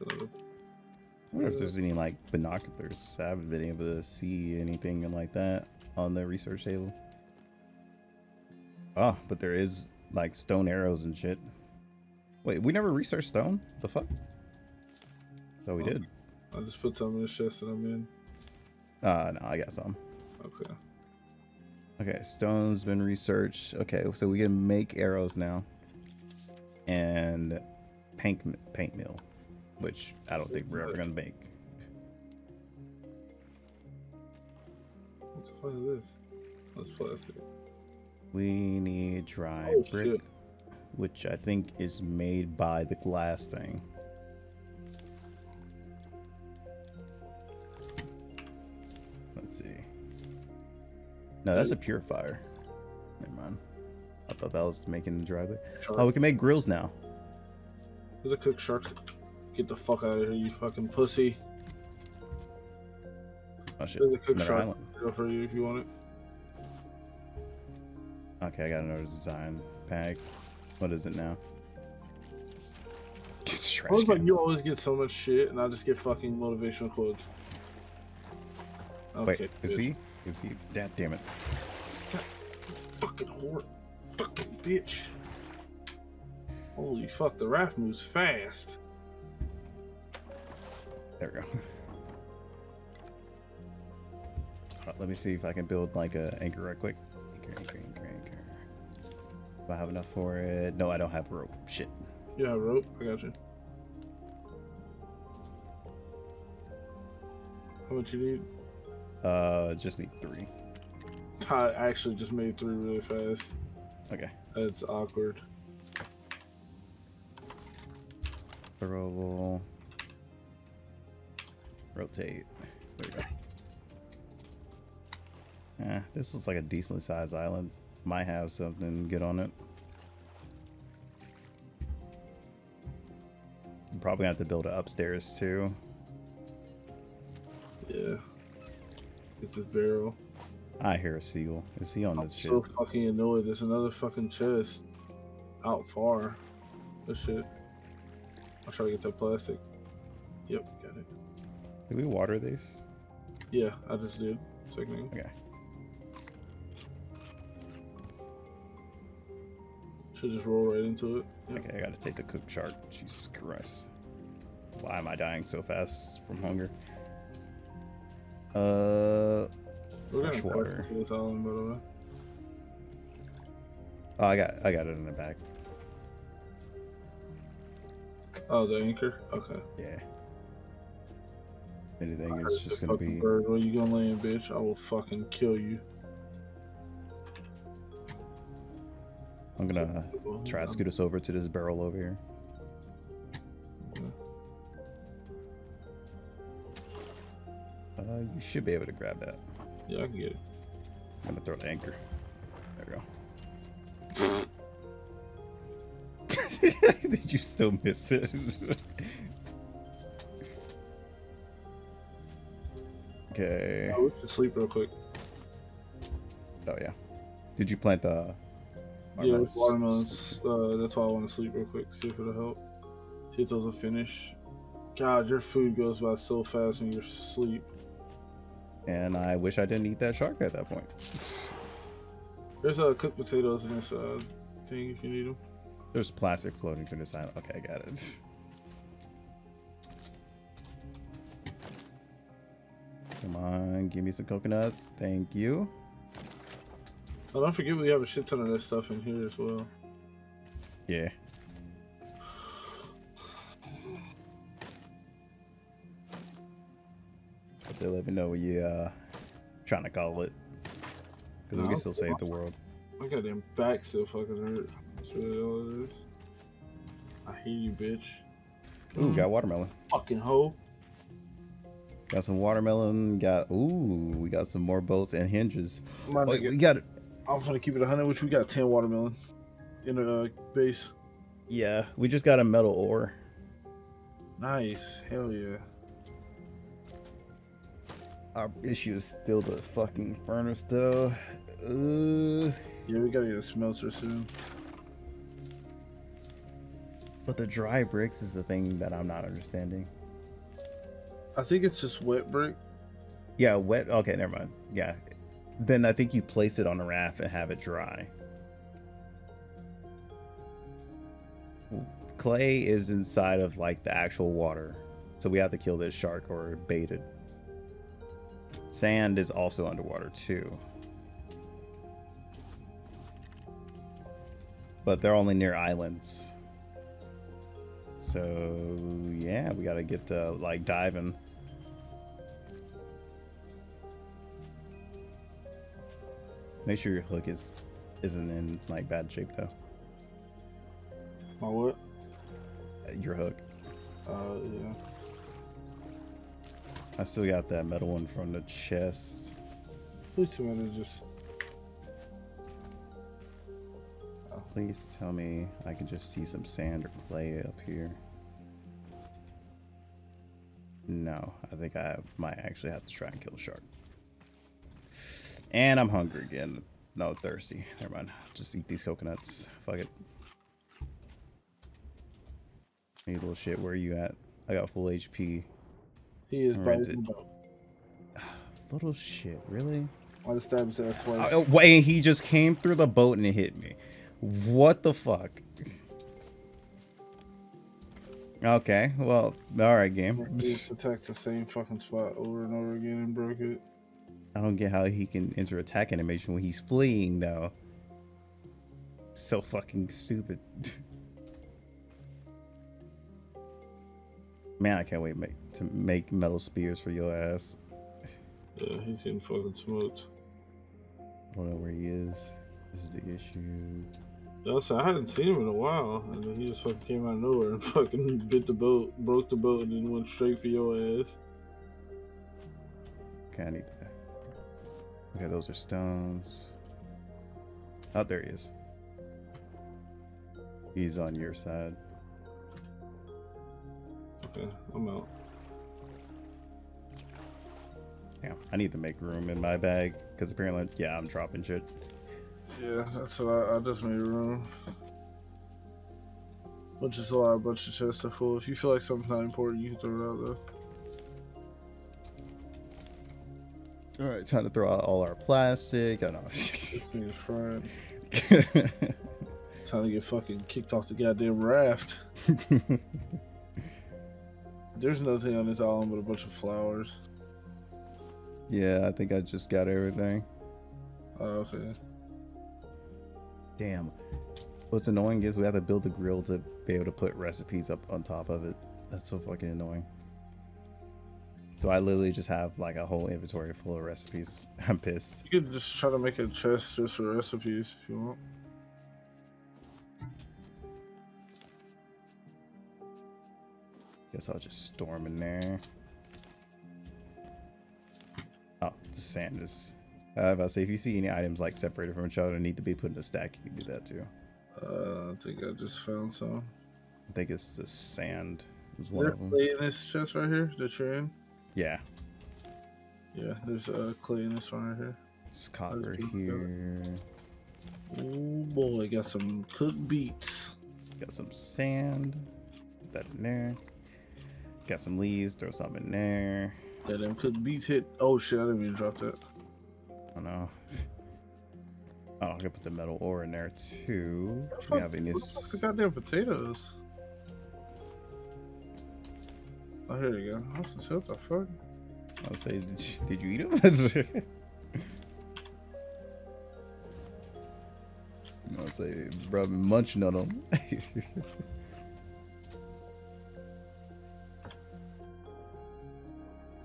another. I wonder if there's any like binoculars. I haven't been able to see anything like that on the research table. Oh, but there is like stone arrows and shit. Wait, we never researched stone? The fuck? So we Oh. did. I just put some in the chest that I'm in. Uh, no, I got some. Okay. Okay, stone's been researched. Okay, so we can make arrows now. And paint paint mill, which I don't think we're ever gonna make. What the fuck is this? That's plastic. We need dry Oh, brick, shit. which I think is made by the glass thing. Let's see. No, that's a purifier. Never mind. I thought that was making the dry brick. Oh, shark. Oh, we can make grills now. There's a cook shark. Get the fuck out of here, you fucking pussy. Oh shit. There's a cooked Another Go for you if you want it. Okay, I got another design pack. What is it now? It's trash I was like, you always get so much shit, and I just get fucking motivational quotes. Wait, Okay, is good. he? Is he? Dad, damn it. Fucking whore. Fucking bitch. Holy fuck, the raft moves fast. There we go. On, let me see if I can build like a anchor right quick. Anchor, anchor, anchor, anchor. Do I have enough for it? No, I don't have rope. Shit. You have rope? I got you. How much you need? Uh, just need three. I actually just made three really fast. Okay. That's awkward. Throwable. Rotate. There we go. Yeah, this looks like a decently sized island. Might have something good on it. I'm probably gonna have to build it upstairs too. Yeah. Get this barrel. I hear a seagull. Is he on I'm this shit? so fucking annoyed. There's another fucking chest out far. This shit. I'll try to get that plastic. Yep, got it. Did we water these? Yeah, I just did. Second. Okay. Should just roll right into it. Yep. Okay, I gotta take the cook chart. Jesus Christ. Why am I dying so fast from hunger? Uh, We're fresh water. water to this island, by the way. oh, I got, I got it in the back. Oh, the anchor. Okay. Yeah. Anything, it's just gonna be. Bird. Where you gonna land, bitch? I will fucking kill you. I'm gonna try to scoot us over to this barrel over here. Uh, you should be able to grab that. Yeah, I can get it. I'm gonna throw the anchor. There we go. Did you still miss it? okay. Oh, we should sleep real quick. Oh yeah. Did you plant the? Yeah, watermelons. Uh, that's why I want to sleep real quick. See if it'll help. See if those will finish. God, your food goes by so fast when you're asleep. And I wish I didn't eat that shark at that point. There's uh, cooked potatoes in this uh, thing if you need them. There's plastic floating through this island. Okay, I got it. Come on, give me some coconuts. Thank you. Oh, don't forget we have a shit ton of this stuff in here as well. Yeah. I say let me know what you uh trying to call it. Because we can still save the world. My goddamn back still fucking hurt. That's really all it is. I hear you, bitch. Ooh, got watermelon. Fucking hoe. Got some watermelon. Got ooh, we got some more boats and hinges. My nigga, we got it. I'm gonna keep it 100, which we got 10 watermelon in the uh, base. yeah, we just got a metal ore. Nice. Hell yeah. Our issue is still the fucking furnace though. Uh, Yeah, we gotta get a smelter soon. But the dry bricks is the thing that I'm not understanding. I think it's just wet brick. Yeah, wet. Okay, never mind. Yeah. Then I think you place it on a raft and have it dry. Clay is inside of like the actual water. So we have to kill this shark or bait it. Sand is also underwater too. But they're only near islands. So yeah, we gotta get to like diving. Make sure your hook is isn't in like bad shape though. My what? Your hook. Uh, yeah. I still got that metal one from the chest. Please tell me to just. Please tell me I can just see some sand or clay up here. No, I think I might actually have to try and kill a shark. And I'm hungry again. No, thirsty. Never mind. Just eat these coconuts. Fuck it. Hey, little shit, where are you at? I got full HP. He is boat. Little shit, really? I just stabbed his twice. Oh, oh wait, he just came through the boat and it hit me. What the fuck? Okay, well, alright, game. Attacked the same fucking spot over and over again and broke it. I don't get how he can enter attack animation when he's fleeing, though. So fucking stupid. Man, I can't wait make, to make metal spears for your ass. Yeah, he's getting fucking smoked. I don't know where he is. This is the issue. Yeah, so I hadn't seen him in a while, and then he just fucking came out of nowhere and fucking bit the boat, broke the boat, and then went straight for your ass. Okay, I need that. Okay, those are stones. Oh, there he is. He's on your side. Okay, I'm out. Yeah, I need to make room in my bag because apparently, yeah, I'm dropping shit. Yeah, that's what I, I just made room. Which is a lot, a bunch of chests are full. If you feel like something's not important, you can throw it out though. All right, time to throw out all our plastic. I know. Is friend. Time to get fucking kicked off the goddamn raft. There's nothing on this island but a bunch of flowers. yeah, I think I just got everything. Oh, okay. Damn. What's annoying is we have to build a grill to be able to put recipes up on top of it. That's so fucking annoying. So I literally just have like a whole inventory full of recipes. I'm pissed. You could just try to make a chest just for recipes if you want. Guess I'll just storm in there. Oh, the sand is. Uh, I was say, if you see any items like separated from each other need to be put in a stack, you can do that too. Uh, I think I just found some. I think it's the sand. Is there clay in this chest right here that you're in? Yeah, Yeah, there's uh, clay in this one right here. it's copper here. Oh boy, got some cooked beets. Got some sand. Put that in there. Got some leaves. Throw some in there. Yeah, them cooked beets hit. Oh shit, I didn't mean to drop that. Oh no. Oh, I can put the metal ore in there too. We have any. what the fuck are goddamn potatoes. Oh, here you go. I was what the fuck? I'll say, did you, did you eat them? I'll say, bro, been munching on them.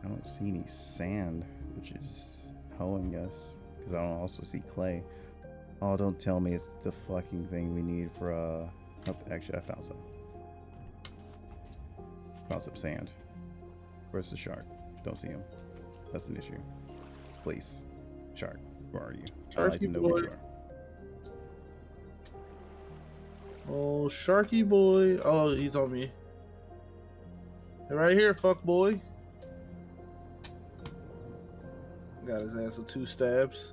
I don't see any sand, which is hoeing us, because I don't also see clay. Oh, don't tell me it's the fucking thing we need for, uh, oh, actually, I found some. Found some sand. Where's the shark? Don't see him. That's an issue. Please, shark, where are you? I'd like to Sharky know where boy. you are. Oh, Sharky boy. Oh, he's on me. Right here, fuck boy. Got his ass with two stabs.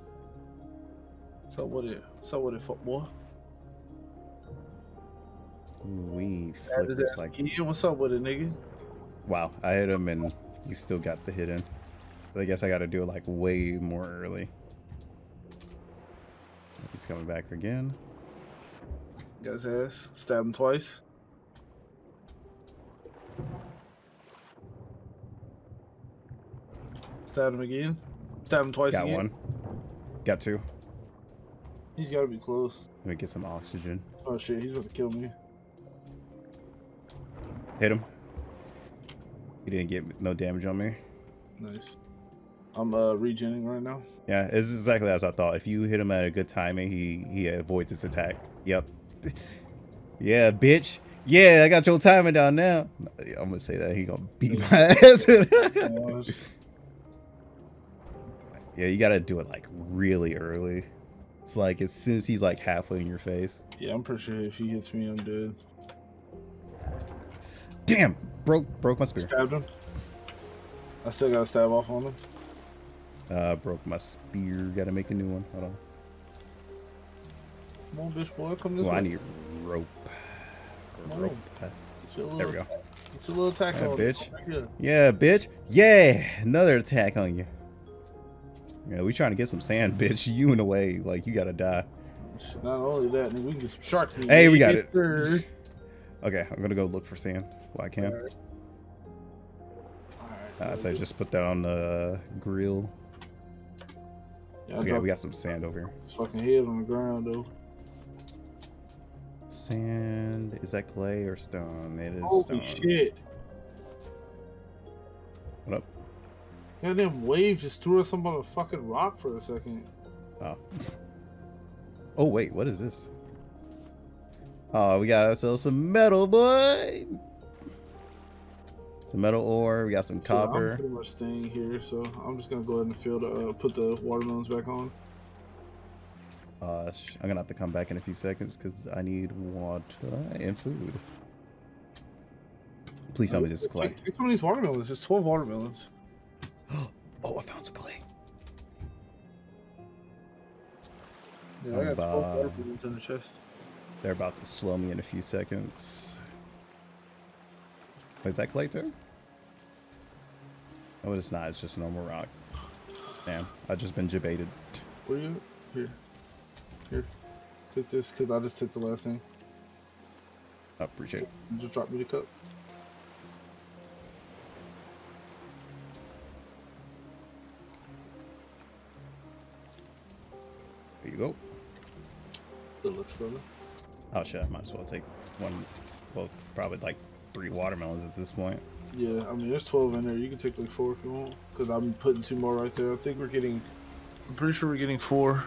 So what it? So what it, fuck boy? We That is flippers that like ski. What's up with it, nigga? Wow. I hit him and you still got the hit in. But I guess I got to do it like way more early. He's coming back again. Got his ass. Stab him twice. Stab him again. Stab him twice Got again. one. Got two. He's got to be close. Let me get some oxygen. Oh shit, he's about to kill me. Hit him. He didn't get no damage on me. Nice. I'm uh regenning right now. Yeah, it's exactly as I thought. If you hit him at a good timing, he he avoids his attack. Yep. yeah, bitch. Yeah, I got your timing down now. I'm gonna say that he gonna beat my ass. Yeah, you gotta do it like really early. It's like as soon as he's like halfway in your face. yeah, I'm pretty sure if he hits me, I'm dead. Damn, broke broke my spear. Stabbed him. I still got to stab off on him. Uh, broke my spear. Gotta make a new one. Hold on. Come on, bitch boy, come this Well, way. I need rope. Rope. There we go. Get your little attack Yeah, on. bitch. Right. Yeah, bitch. Yeah, another attack on you. Yeah, we trying to get some sand, bitch. You in the way, like you gotta die. Not only that, we can get some shark meat. Hey, we got it. sir. Okay, I'm gonna go look for sand. Well, I can. Alright. Alright, Uh, so just put that on the grill. yeah, Okay, we got some sand over here. fucking head on the ground though. Sand. Is that clay or stone? It is Holy stone. shit! What up? Goddamn wave just threw us up on a fucking rock for a second. Oh. Oh wait, what is this? Oh, we got ourselves some metal, boy. Some metal ore. We got some Yeah, I'm copper. pretty much staying here, so I'm just gonna go ahead and fill the uh, put the watermelons back on. Uh, I'm gonna have to come back in a few seconds because I need water and food. Please tell me this is clay. Take, take some of these watermelons. There's 12 watermelons. Oh, I found some clay. Yeah, I got 12 watermelons in the chest. They're about to slow me in a few seconds. Wait, is that clay too? Oh, it's not. It's just normal rock. Damn, I've just been debated. Where you? Here. Here. Take this, because I just took the last thing. I appreciate it. Just drop me the cup. There you go. Good looks, brother. Oh shit, I might as well take one. Well, probably like three watermelons at this point. Yeah, I mean, there's 12 in there. You can take like four if you want. Because I'm putting two more right there. I think we're getting. I'm pretty sure we're getting four.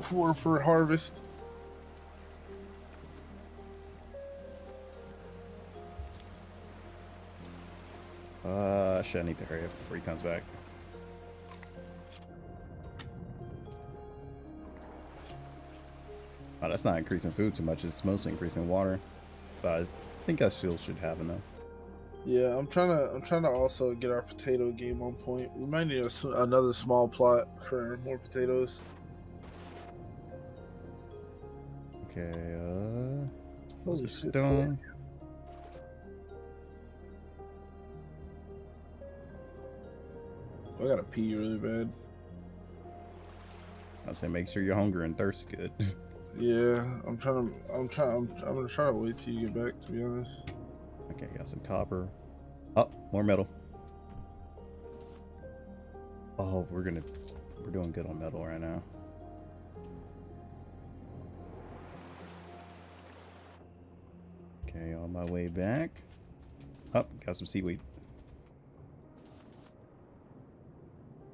Four per harvest. Uh, shit, I need to hurry up before he comes back. Oh, that's not increasing food too much. It's mostly increasing water. But I think I still should have enough. Yeah, I'm trying to. I'm trying to also get our potato game on point. We might need a another small plot for more potatoes. Okay, uh... Holy those are shit, stone. I gotta pee really bad. I say make sure your hunger and thirst good. Yeah, I'm trying to. I'm trying. I'm, I'm gonna try to wait till you get back. To be honest. okay, got some copper. Oh, more metal. Oh, we're gonna... We're doing good on metal right now. Okay, on my way back. Oh, got some seaweed.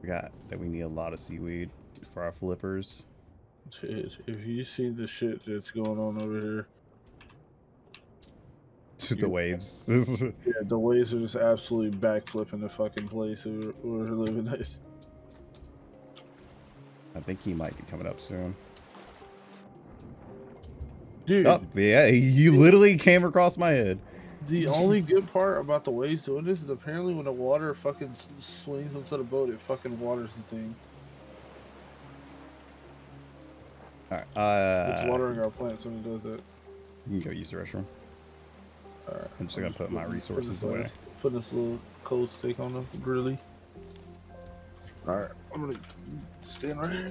Forgot that we need a lot of seaweed for our flippers. If you see the shit that's going on over here, To the waves. yeah, the waves are just absolutely backflipping the fucking place we're, we're living this. I think he might be coming up soon. Dude, Oh, yeah, he literally came across my head. the only good part about the waves doing this is apparently when the water fucking swings into the boat, it fucking waters the thing. Alright, It's uh, watering our plants when it does that. You can go use the restroom. Alright. I'm just gonna put my resources away. this- Put this little cold steak on the grilly. Alright, I'm gonna stand right here.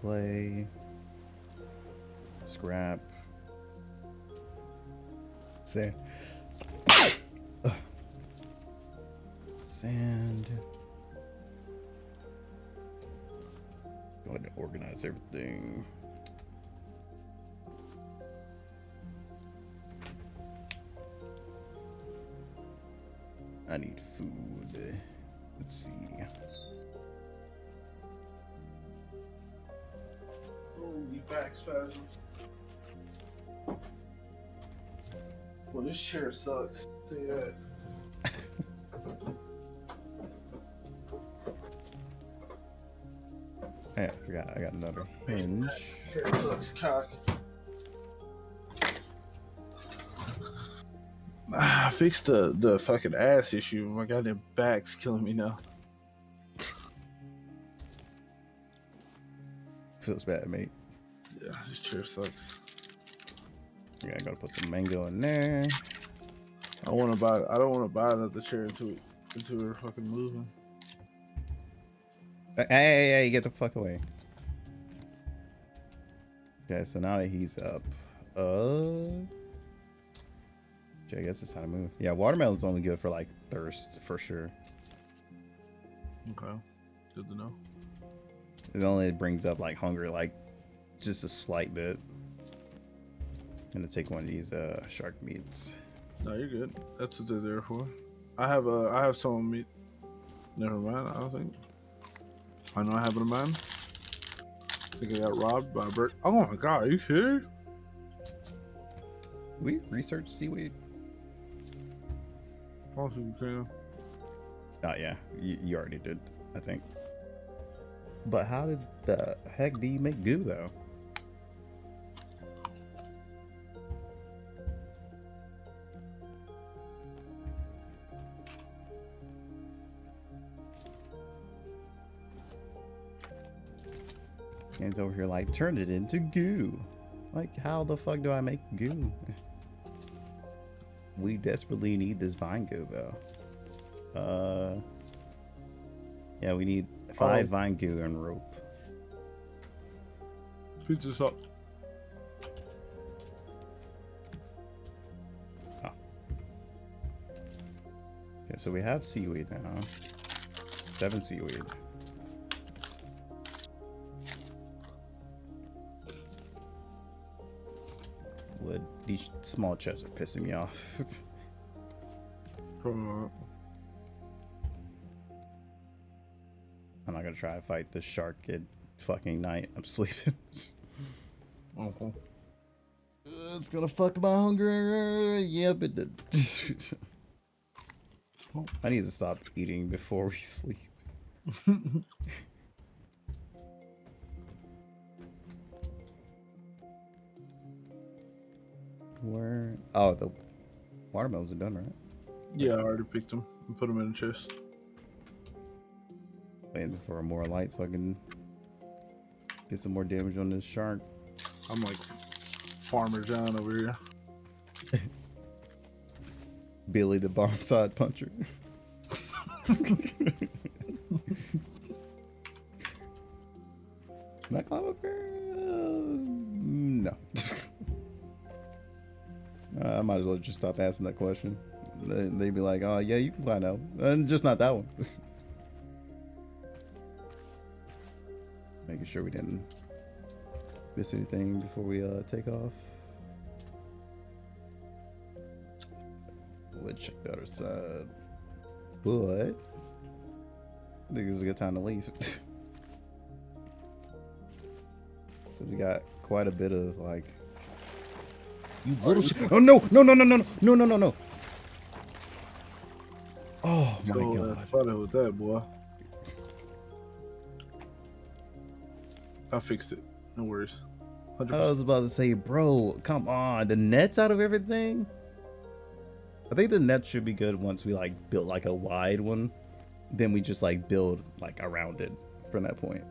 Clay. Scrap. Sand. Sand. Going to organize everything. I need food. Let's see. Holy back spasms. This chair sucks. Say that. Yeah, I forgot. I got another hinge. Chair sucks cock. Ah, I fixed the, the fucking ass issue. My goddamn back's killing me now. Feels bad, mate. Yeah, this chair sucks. I gotta put some mango in there. I want to buy. I don't want to buy another chair into it, into her fucking moving. Hey, hey, hey, get the fuck away. Okay, so now that he's up, uh, I guess it's how to move. Yeah, watermelon's only good for like thirst for sure. Okay, good to know. It only brings up like hunger, like just a slight bit. Gonna take one of these uh shark meats. No, you're good. That's what they're there for. I have a. I have some meat. Never mind. I don't think. I know I have it in mind. I think I got robbed by a bird. Oh my god, are you serious? We research seaweed. Also, you can. Oh yeah, you, you already did, I think. But how did the heck do you make goo though? Over here like, turn it into goo. Like, how the fuck do I make goo? We desperately need this vine goo though. Uh, yeah, we need five Oh. vine goo and rope. This up. Okay, so we have seaweed now. Seven seaweed. Wood. These small chests are pissing me off. I'm not gonna try to fight this shark kid fucking night. I'm sleeping. uh, okay. it's gonna fuck my hunger. Yep, it did. I need to stop eating before we sleep. Where? Oh, the watermelons are done, right? Yeah, I already picked them and put them in a chest. Waiting for more light so I can get some more damage on this shark. I'm like Farmer John over here. Billy the bonsai puncher. Can I climb up here? Uh, no. I might as well just stop asking that question. They- They'd be like, "Oh yeah, you can climb out, and just not that one." Making sure we didn't miss anything before we uh, take off. Would check the other side, but I think this is a good time to leave. we got quite a bit of like. You little shit! Oh no! No! No! No! No! No! No! No! No! Oh my uh, god! Funny with that boy. I fixed it. No worries. I 100%. was about to say, bro, come on, the nets out of everything. I think the net should be good once we like build like a wide one. Then we just like build like around it from that point.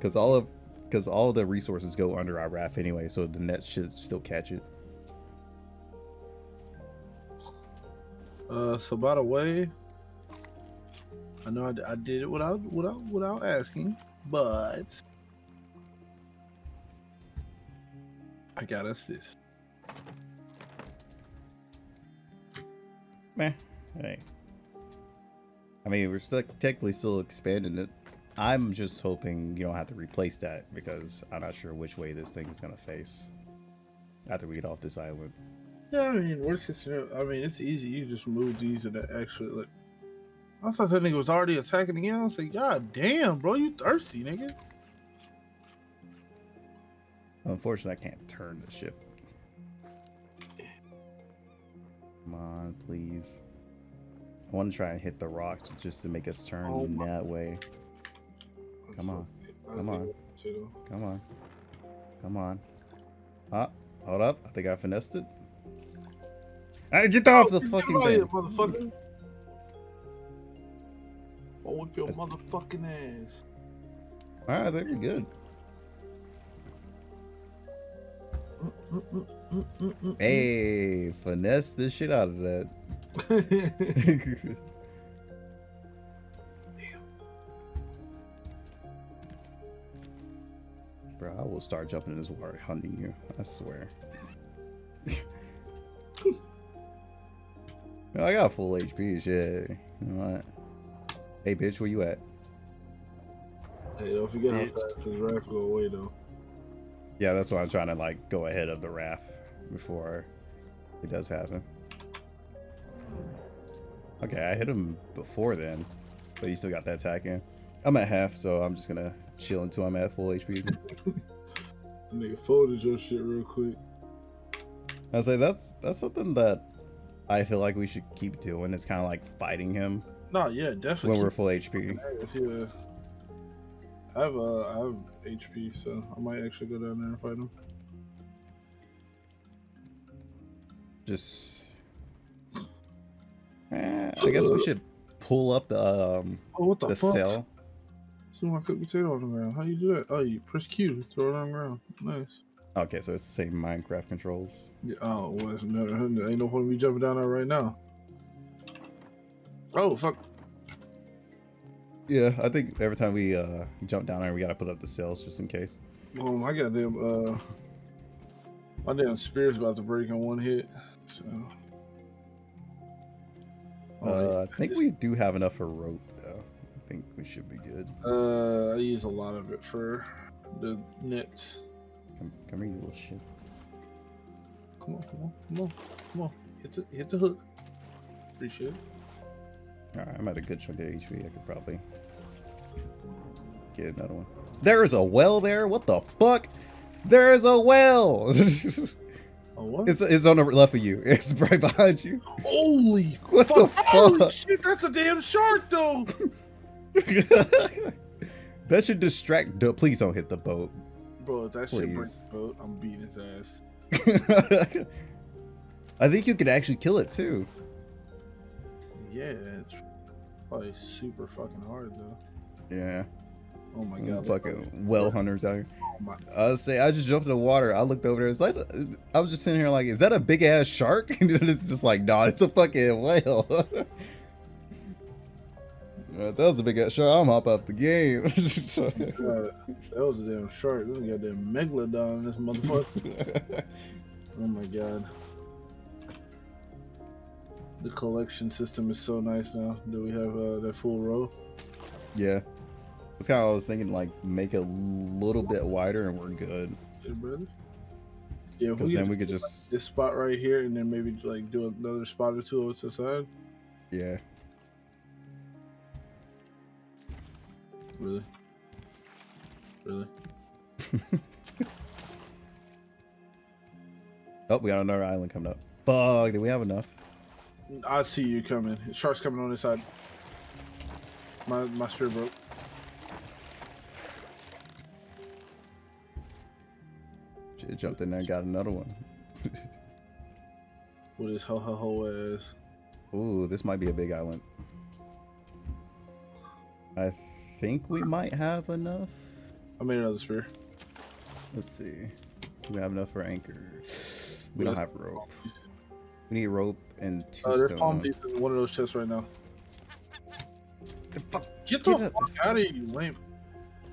Cause all of because all the resources go under our raft anyway, so the net should still catch it. Uh, so by the way, I know I did it without without without asking, but I got us this. Meh. Hey. I mean, we're still technically still expanding it. I'm just hoping you don't have to replace that because I'm not sure which way this thing is gonna face after we get off this island. Yeah, I mean, worst case scenario, I mean, it's easy. You just move these and that actually like. I thought that nigga was already attacking again. I was like, God damn, bro, you thirsty, nigga. Unfortunately, I can't turn the ship. Come on, please. I want to try and hit the rocks just to make us turn Oh in that way. Come on. Come on. Come on. Come on. Ah, hold up. I think I finessed it. Hey, get off the fucking out here, thing. motherfucker. I'll whip your motherfucking ass. Alright, there we good. Mm, mm, mm, hey, finesse the shit out of that. Bro, I will start jumping in this water hunting you. I swear. No, I got full HP. Shit. You know what? Hey, bitch, where you at? hey, don't forget how Bitch. fast his raft go away though. Yeah, that's why I'm trying to like go ahead of the raft before it does happen. Okay, I hit him before then, but he still got that attack in. I'm at half, so I'm just gonna chill until I'm at full HP. Nigga folded your shit real quick. I say that's that's something that I feel like we should keep doing. It's kind of like fighting him No, yeah, definitely. when we're full HP. Yeah. I have uh, I have HP, so I might actually go down there and fight him. Just, Eh, I guess we should pull up the um Oh, what the, the fuck? cell. See my cooked potato on the ground. How you do that? Oh, you press Q, throw it on the ground. Nice. Okay, so it's the same Minecraft controls. Yeah, oh, well, it's no, no, ain't no point in me jumping down there right now. Oh, fuck. Yeah, I think every time we uh jump down there, we gotta put up the cells just in case. Oh, my goddamn, uh, my damn spear's about to break in one hit. So. Uh, I think we do have enough for rope think we should be good. Uh, I use a lot of it for the nets. Come, come here, you little shit. Come on, come on, come on, come on. Hit the hit the hook. Appreciate it. All right, I'm at a good chunk of HP. I could probably get another one. There is a well there. What the fuck? There is a well. Oh what? it's it's on the left of you. It's right behind you. Holy What the fuck? Holy fuck? shit, that's a damn shark though. that should distract. do- Please don't hit the boat. Bro, if that shit breaks the boat, I'm beating his ass. I think you could actually kill it too. Yeah, it's probably super fucking hard though. Yeah. Oh my mm, god. fucking well hunters out here. Oh I was say I just jumped in the water. I looked over there. It's like I was just sitting here like, is that a big ass shark? And it's just like, no, it's a fucking whale. That was a big ass shark. I'm hop out the game. That was a damn shark. This goddamn megalodon in this motherfucker. oh my god. The collection system is so nice now. Do we have uh, that full row? yeah, that's kind of what I was thinking. Like, make it a little bit wider and we're good. Yeah, brother. Yeah, Because we then we could just, this spot right here and then maybe like do another spot or two over to the side. yeah. Really? Really? Oh, we got another island coming up. Bug, did we have enough? I see you coming. Shark's coming on this side. My my spear broke. Shit, jumped in there and got another one. what is his ho ho ho ass. Ooh, this might be a big island. I think we might have enough. I made another spear. Let's see. Do we have enough for anchor? We don't have rope. We need rope and two Uh, there's palm leaves in one of those chests right now. Get the Get up. fuck out of here, you lame.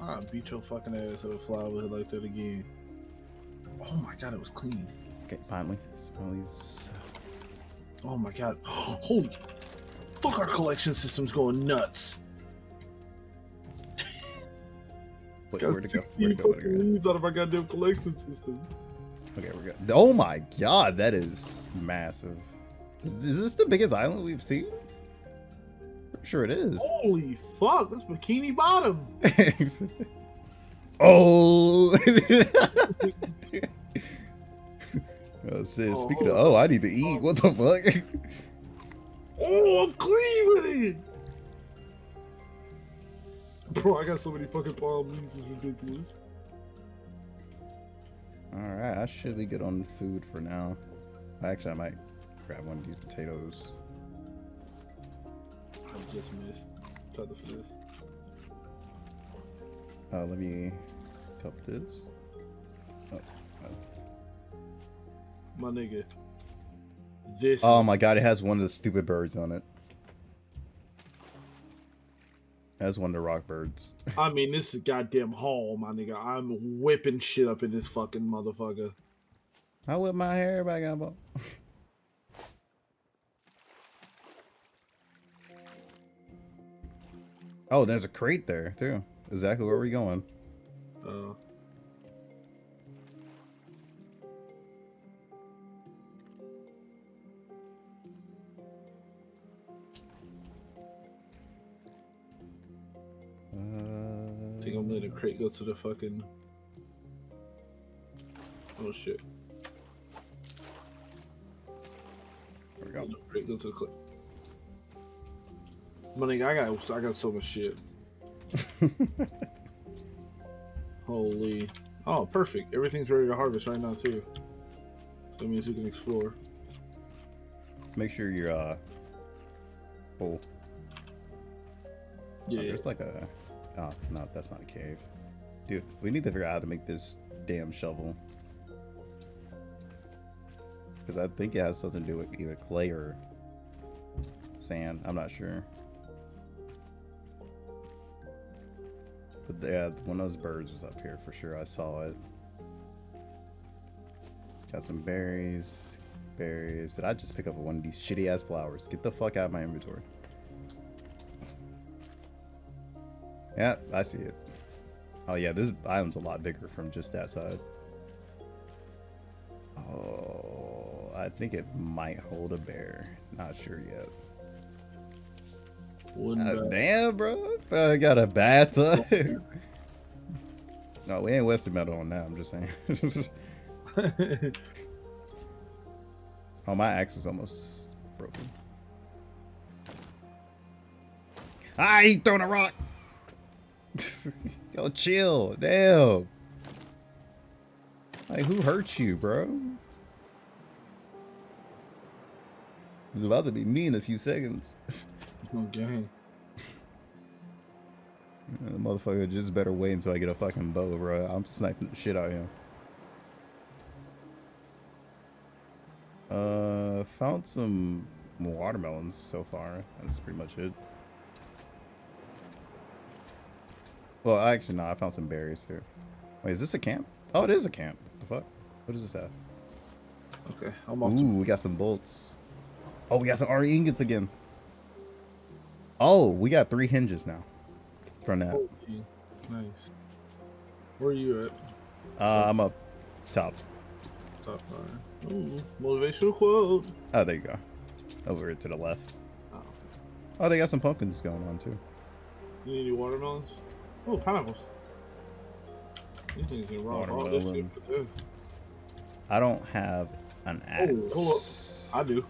I'll beat your fucking ass if I fly over here like that again. Oh my god, it was clean. Okay, finally. Smellies. Oh my god. Holy fuck, our collection system's going nuts. Wait, where'd it go? 16 Where'd it go? Where'd fucking leaves out of our goddamn collection system. Okay, we're good. Oh my god, that is massive. Is, is this the biggest island we've seen? Pretty sure it is. Holy fuck, that's Bikini Bottom. oh. oh shit. Oh, Speaking of, oh, I need to eat. What the fuck? Oh, I'm clean with it. Bro, I got so many fucking leaves, it's ridiculous. Alright, I should be good on food for now. Actually, I might grab one of these potatoes. I just missed. Tried to this. Uh, let me cup this. Oh, My nigga. This. oh my god, it has one of the stupid birds on it. Has one of the rock birds. I mean, this is goddamn hall, my nigga. I'm whipping shit up in this fucking motherfucker. I whip my hair back up. Oh, there's a crate there too. Exactly where we going. Uh, I think I'm letting the crate go to the fucking. Oh shit. There we go. The crate go to the clip. Nigga, I got I got so much shit. Holy. Oh, perfect. Everything's ready to harvest right now too. That means we can explore. Make sure you're uh full. Yeah. Oh, there's like a. Oh no, that's not a cave. Dude, we need to figure out how to make this damn shovel. Because I think it has something to do with either clay or sand. I'm not sure. But yeah, one of those birds was up here for sure. I saw it. Got some berries. Berries. Did I just pick up one of these shitty ass flowers? Get the fuck out of my inventory. Yeah, I see it. Oh yeah, this island's a lot bigger from just that side. Oh, I think it might hold a bear. Not sure yet. Uh, damn, bro. I got a bathtub. no, we ain't Western Metal on that. I'm just saying. oh, my axe is almost broken. I ain't throwing a rock. Yo, chill. Damn. Like, who hurt you, bro? It's about to be me in a few seconds. no gang. The motherfucker just better wait until I get a fucking bow, bro. I'm sniping the shit out of him. Uh, found some watermelons so far. That's pretty much it. Well, actually, no. I found some berries here. Wait, is this a camp? Oh, it is a camp. The fuck? What does this have? Okay, I'm off. Ooh, we got some bolts. Oh, we got some RE ingots again. Oh, we got three hinges now. From that. To... Nice. Where are you at? Uh, I'm up top. Top nine. Ooh, motivational quote. Oh, there you go. Over to the left. Oh. Oh, they got some pumpkins going on too. You need any watermelons? Oh, pineapples. These things are wrong. Oh, this shit for. I don't have an axe. Oh, hold up. I do.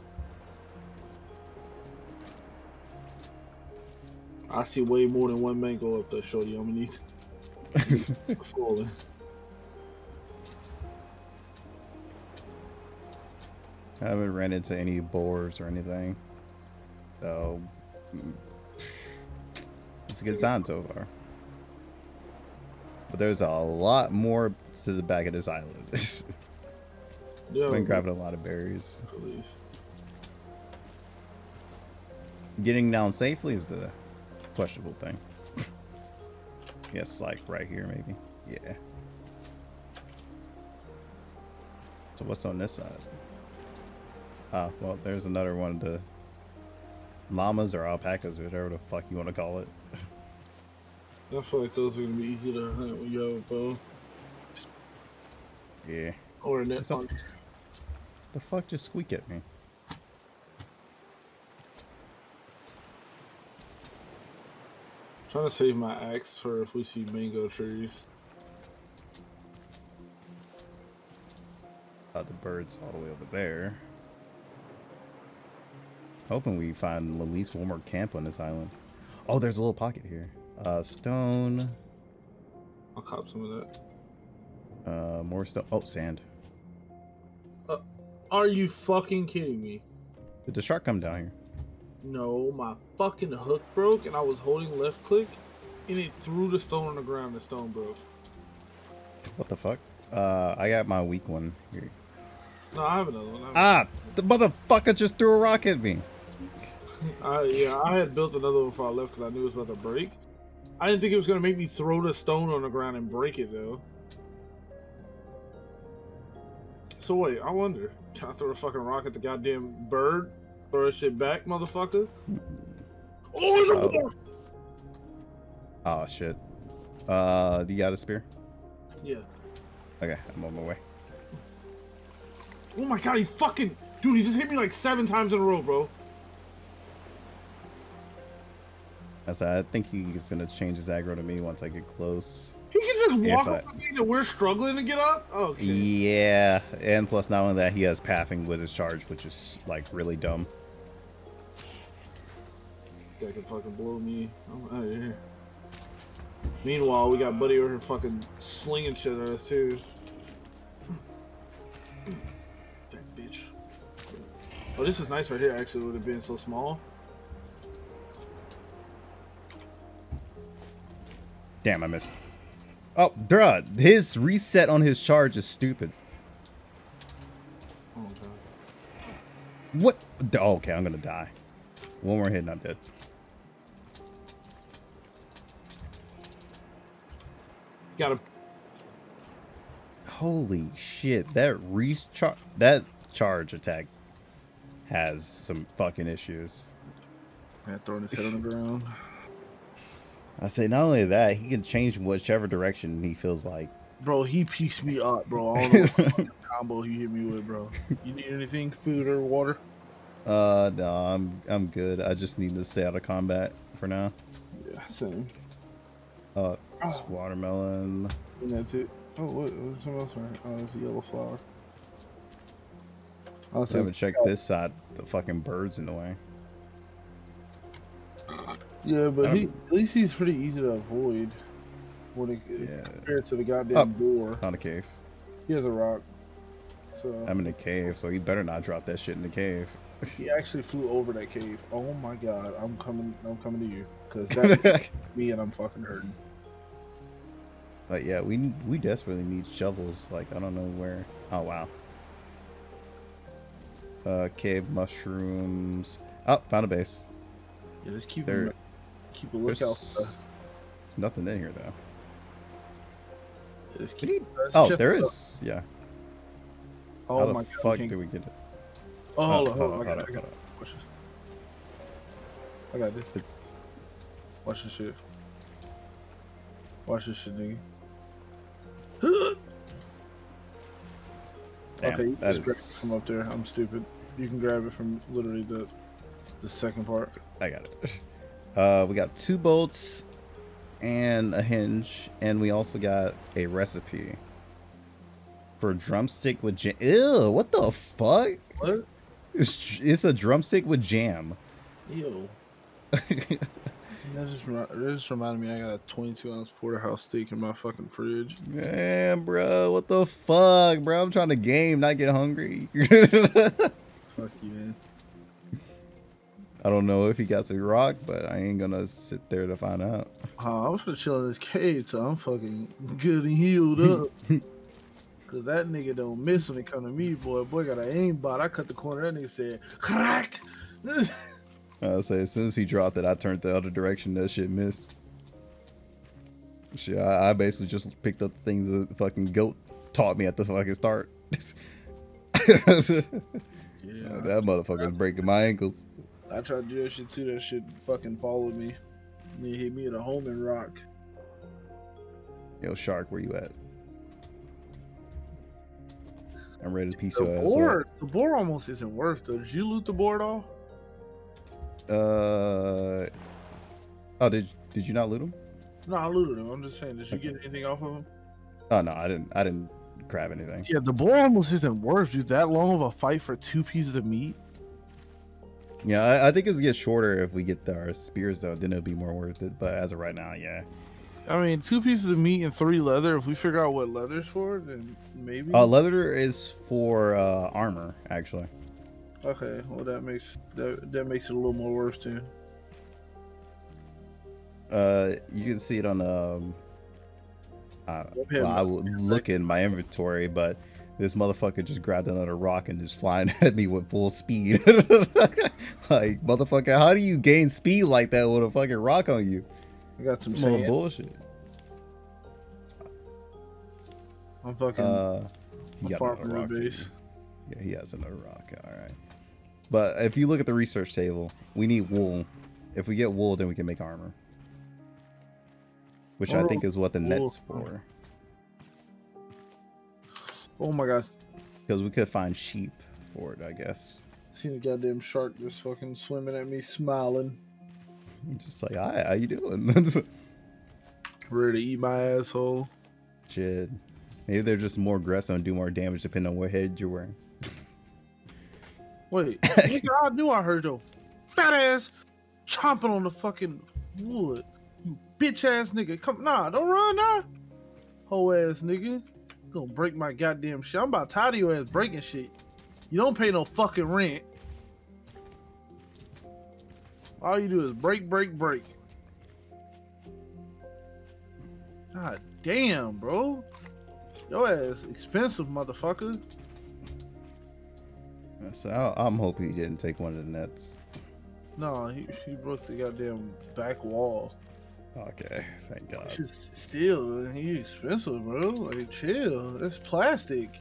I see way more than one mango up there, shorty. I'm gonna need falling. I haven't ran into any boars or anything. So, mm, it's a good sign so far. But there's a lot more to the back of this island. Yeah, I've been grabbing a lot of berries. Getting down safely is the questionable thing. yes, like right here, maybe. Yeah. So what's on this side? Ah, well, there's another one of the llamas or alpacas or whatever the fuck you want to call it. I feel like those are gonna be easy to hunt when you have a bow Yeah. or a net It's not- The fuck just squeak at me? Trying to save my axe for if we see mango trees. Uh, the bird's all the way over there. Hoping we find at least one more camp on this island. Oh, there's a little pocket here. Uh, stone. I'll cop some of that. Uh, more stone. Oh, sand. Are you fucking kidding me? Did the shark come down here? No, my fucking hook broke and I was holding left click and it threw the stone on the ground. The stone broke. What the fuck? Uh, I got my weak one here. No, I have another one. Have Ah, the motherfucker just threw a rock at me. I, yeah, I had built another one before I left because I knew it was about to break. I didn't think it was gonna make me throw the stone on the ground and break it though. So wait, I wonder, can I throw a fucking rock at the goddamn bird? Throw that shit back, motherfucker? Oh, Oh. boar! Oh shit. Uh, do you got a spear? Yeah. Okay, I'm on my way. Oh my god, he's fucking dude. He just hit me like seven times in a row, bro. I said I think he's gonna change his aggro to me once I get close. He can just walk I- up that we're struggling to get up. Oh, okay. Yeah, and plus not only that, he has pathing with his charge, which is like really dumb. That can fucking blow me. I'm out of here. Meanwhile, we got Buddy over here fucking slinging shit at us too. That bitch. Oh, this is nice right here. Actually, would have been so small. Damn, I missed. Oh, bruh, his reset on his charge is stupid. Oh. What? Oh, okay, I'm gonna die. One more hit and I'm dead. Got him. Holy shit, that recharge, that charge attack has some fucking issues. Yeah, throwing his head on the ground. I say not only that, he can change whichever direction he feels like. Bro, he pieced me up, bro. I don't know what fucking combo he hit me with, bro. You need anything? Food or water? Uh, no, I'm I'm good. I just need to stay out of combat for now. Yeah, same. Uh, it's watermelon. And that's it. Oh, what? What's something else? Right? Oh, it's a yellow flower. I'll I haven't checked this side. The fucking birds in the way. Yeah, but I he at least he's pretty easy to avoid when it Yeah. compared to the goddamn Oh. door. Found a cave. He has a rock, so I'm in a cave, so he better not drop that shit in the cave. he actually flew over that cave. Oh my god, I'm coming! I'm coming to you because that's me and I'm fucking hurting. But yeah, we we desperately need shovels. Like I don't know where. Oh wow. Uh, cave mushrooms. Oh, found a base. Yeah, just keep There- keep a There's, lookout. For the, there's nothing in here though. keep, Oh, there is. there it out. is. Yeah. Oh How my the god, fuck do we get it? Oh, hold Oh, on, hold on, hold I on, got it, I got it. Watch this. I got this. Watch this shit. Watch this shit, nigga. Damn, okay, you that just grab it from up there. I'm stupid. You can grab it from literally the the second part. I got it. Uh, we got two bolts and a hinge, and we also got a recipe for drumstick with jam. Ew, what the fuck? What? It's, it's a drumstick with jam. Ew. That just, that just reminded me I got a 22 ounce porterhouse steak in my fucking fridge. Man, bro, what the fuck, bro? I'm trying to game, not get hungry. Fuck you, man. I don't know if he got some rock, but I ain't gonna sit there to find out. Uh, I'm gonna chill in this cave till I'm fucking good and healed up. Cause that nigga don't miss when it come to me, boy. Boy got an aimbot. I cut the corner. That nigga said, crack. I'll say as soon as he dropped it, I turned the other direction. That shit missed. Shit, I, I basically just picked up the things that the fucking goat taught me at the fucking start. yeah, that motherfucker's breaking my ankles. I tried to do that shit too. That shit fucking followed me. And he hit me at a home in rock. Yo, shark, where you at? I'm ready to piece The your ass board, the board almost isn't worth though. Did you loot the board all? Uh, oh, did did you not loot him? No, I looted him. I'm just saying, did you get anything off of him? Oh no, I didn't. I didn't grab anything. Yeah, the boar almost isn't worth dude. That long of a fight for two pieces of meat. Yeah, I, I think it's get shorter if we get the, our spears though. Then it'll be more worth it. But as of right now, yeah. I mean, two pieces of meat and three leather. If we figure out what leather's for, then maybe. Uh, leather is for uh, armor, actually. okay, well that makes that that makes it a little more worth too. Uh, you can see it on um. Uh, well, I will look in my inventory, but this motherfucker just grabbed another rock and just flying at me with full speed. like motherfucker, how do you gain speed like that with a fucking rock on you? I got some Some bullshit. I'm fucking. Uh, he I'm got far from the base. Yeah, he has another rock. All right. But if you look at the research table, we need wool. If we get wool, then we can make armor. Which I think is what the wool. net's for. Oh my god! Because we could find sheep for it, I guess. Seen a goddamn shark just fucking swimming at me, smiling, Just like, hi, how you doing? ready to eat my asshole. Shit. Maybe they're just more aggressive and do more damage depending on what head you're wearing. Wait, nigga, I knew I heard your fat ass chomping on the fucking wood. You bitch ass nigga. Come, nah, don't run now. Whole ass nigga. Gonna break my goddamn shit. I'm about tired of your ass breaking shit. You don't pay no fucking rent. All you do is break, break, break. God damn, bro. Your ass expensive, motherfucker. So I- I'm hoping he didn't take one of the nets. No, he, he broke the goddamn back wall. Okay, thank God. Just steel, he expensive, bro. Like, chill. That's plastic.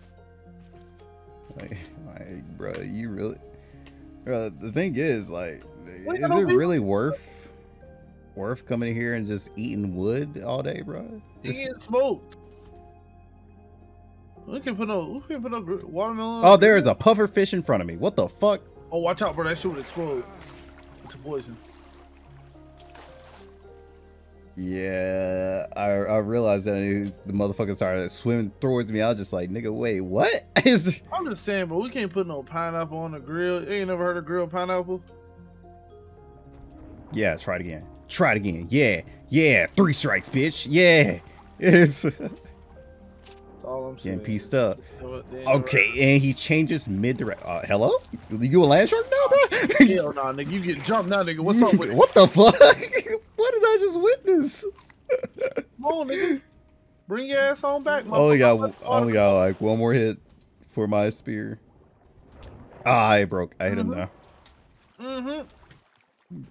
Like, like, bro, you really, bro. The thing is, like, Wait, is it really worth, worth coming here and just eating wood all day, bro? He Just- getting smoked. We can put no, we can put no watermelon. oh, there is a puffer fish in front of me. What the fuck? Oh, watch out, bro. That shit would explode. It's a poison. Yeah, I I realized that the motherfucker started swimming towards me. I was just like, nigga, wait, what? Is I'm just saying, bro. We can't put no pineapple on the grill. You ain't never heard of grilled pineapple? yeah, try it again. Try it again. Yeah, yeah, three strikes, bitch. Yeah, it's That's all I'm saying. getting pieced up. Never- they ain't never Okay, and he changes mid direct. Uh, hello? You a land shark now, bro? Hell nah, nigga. You getting jumped now, nigga. What's up with what the fuck? What did I just witness? Come on, nigga. Bring your ass on back, only got only got like one more hit for my spear. Ah, I broke. I hit him Mhm. now. Mm-hmm.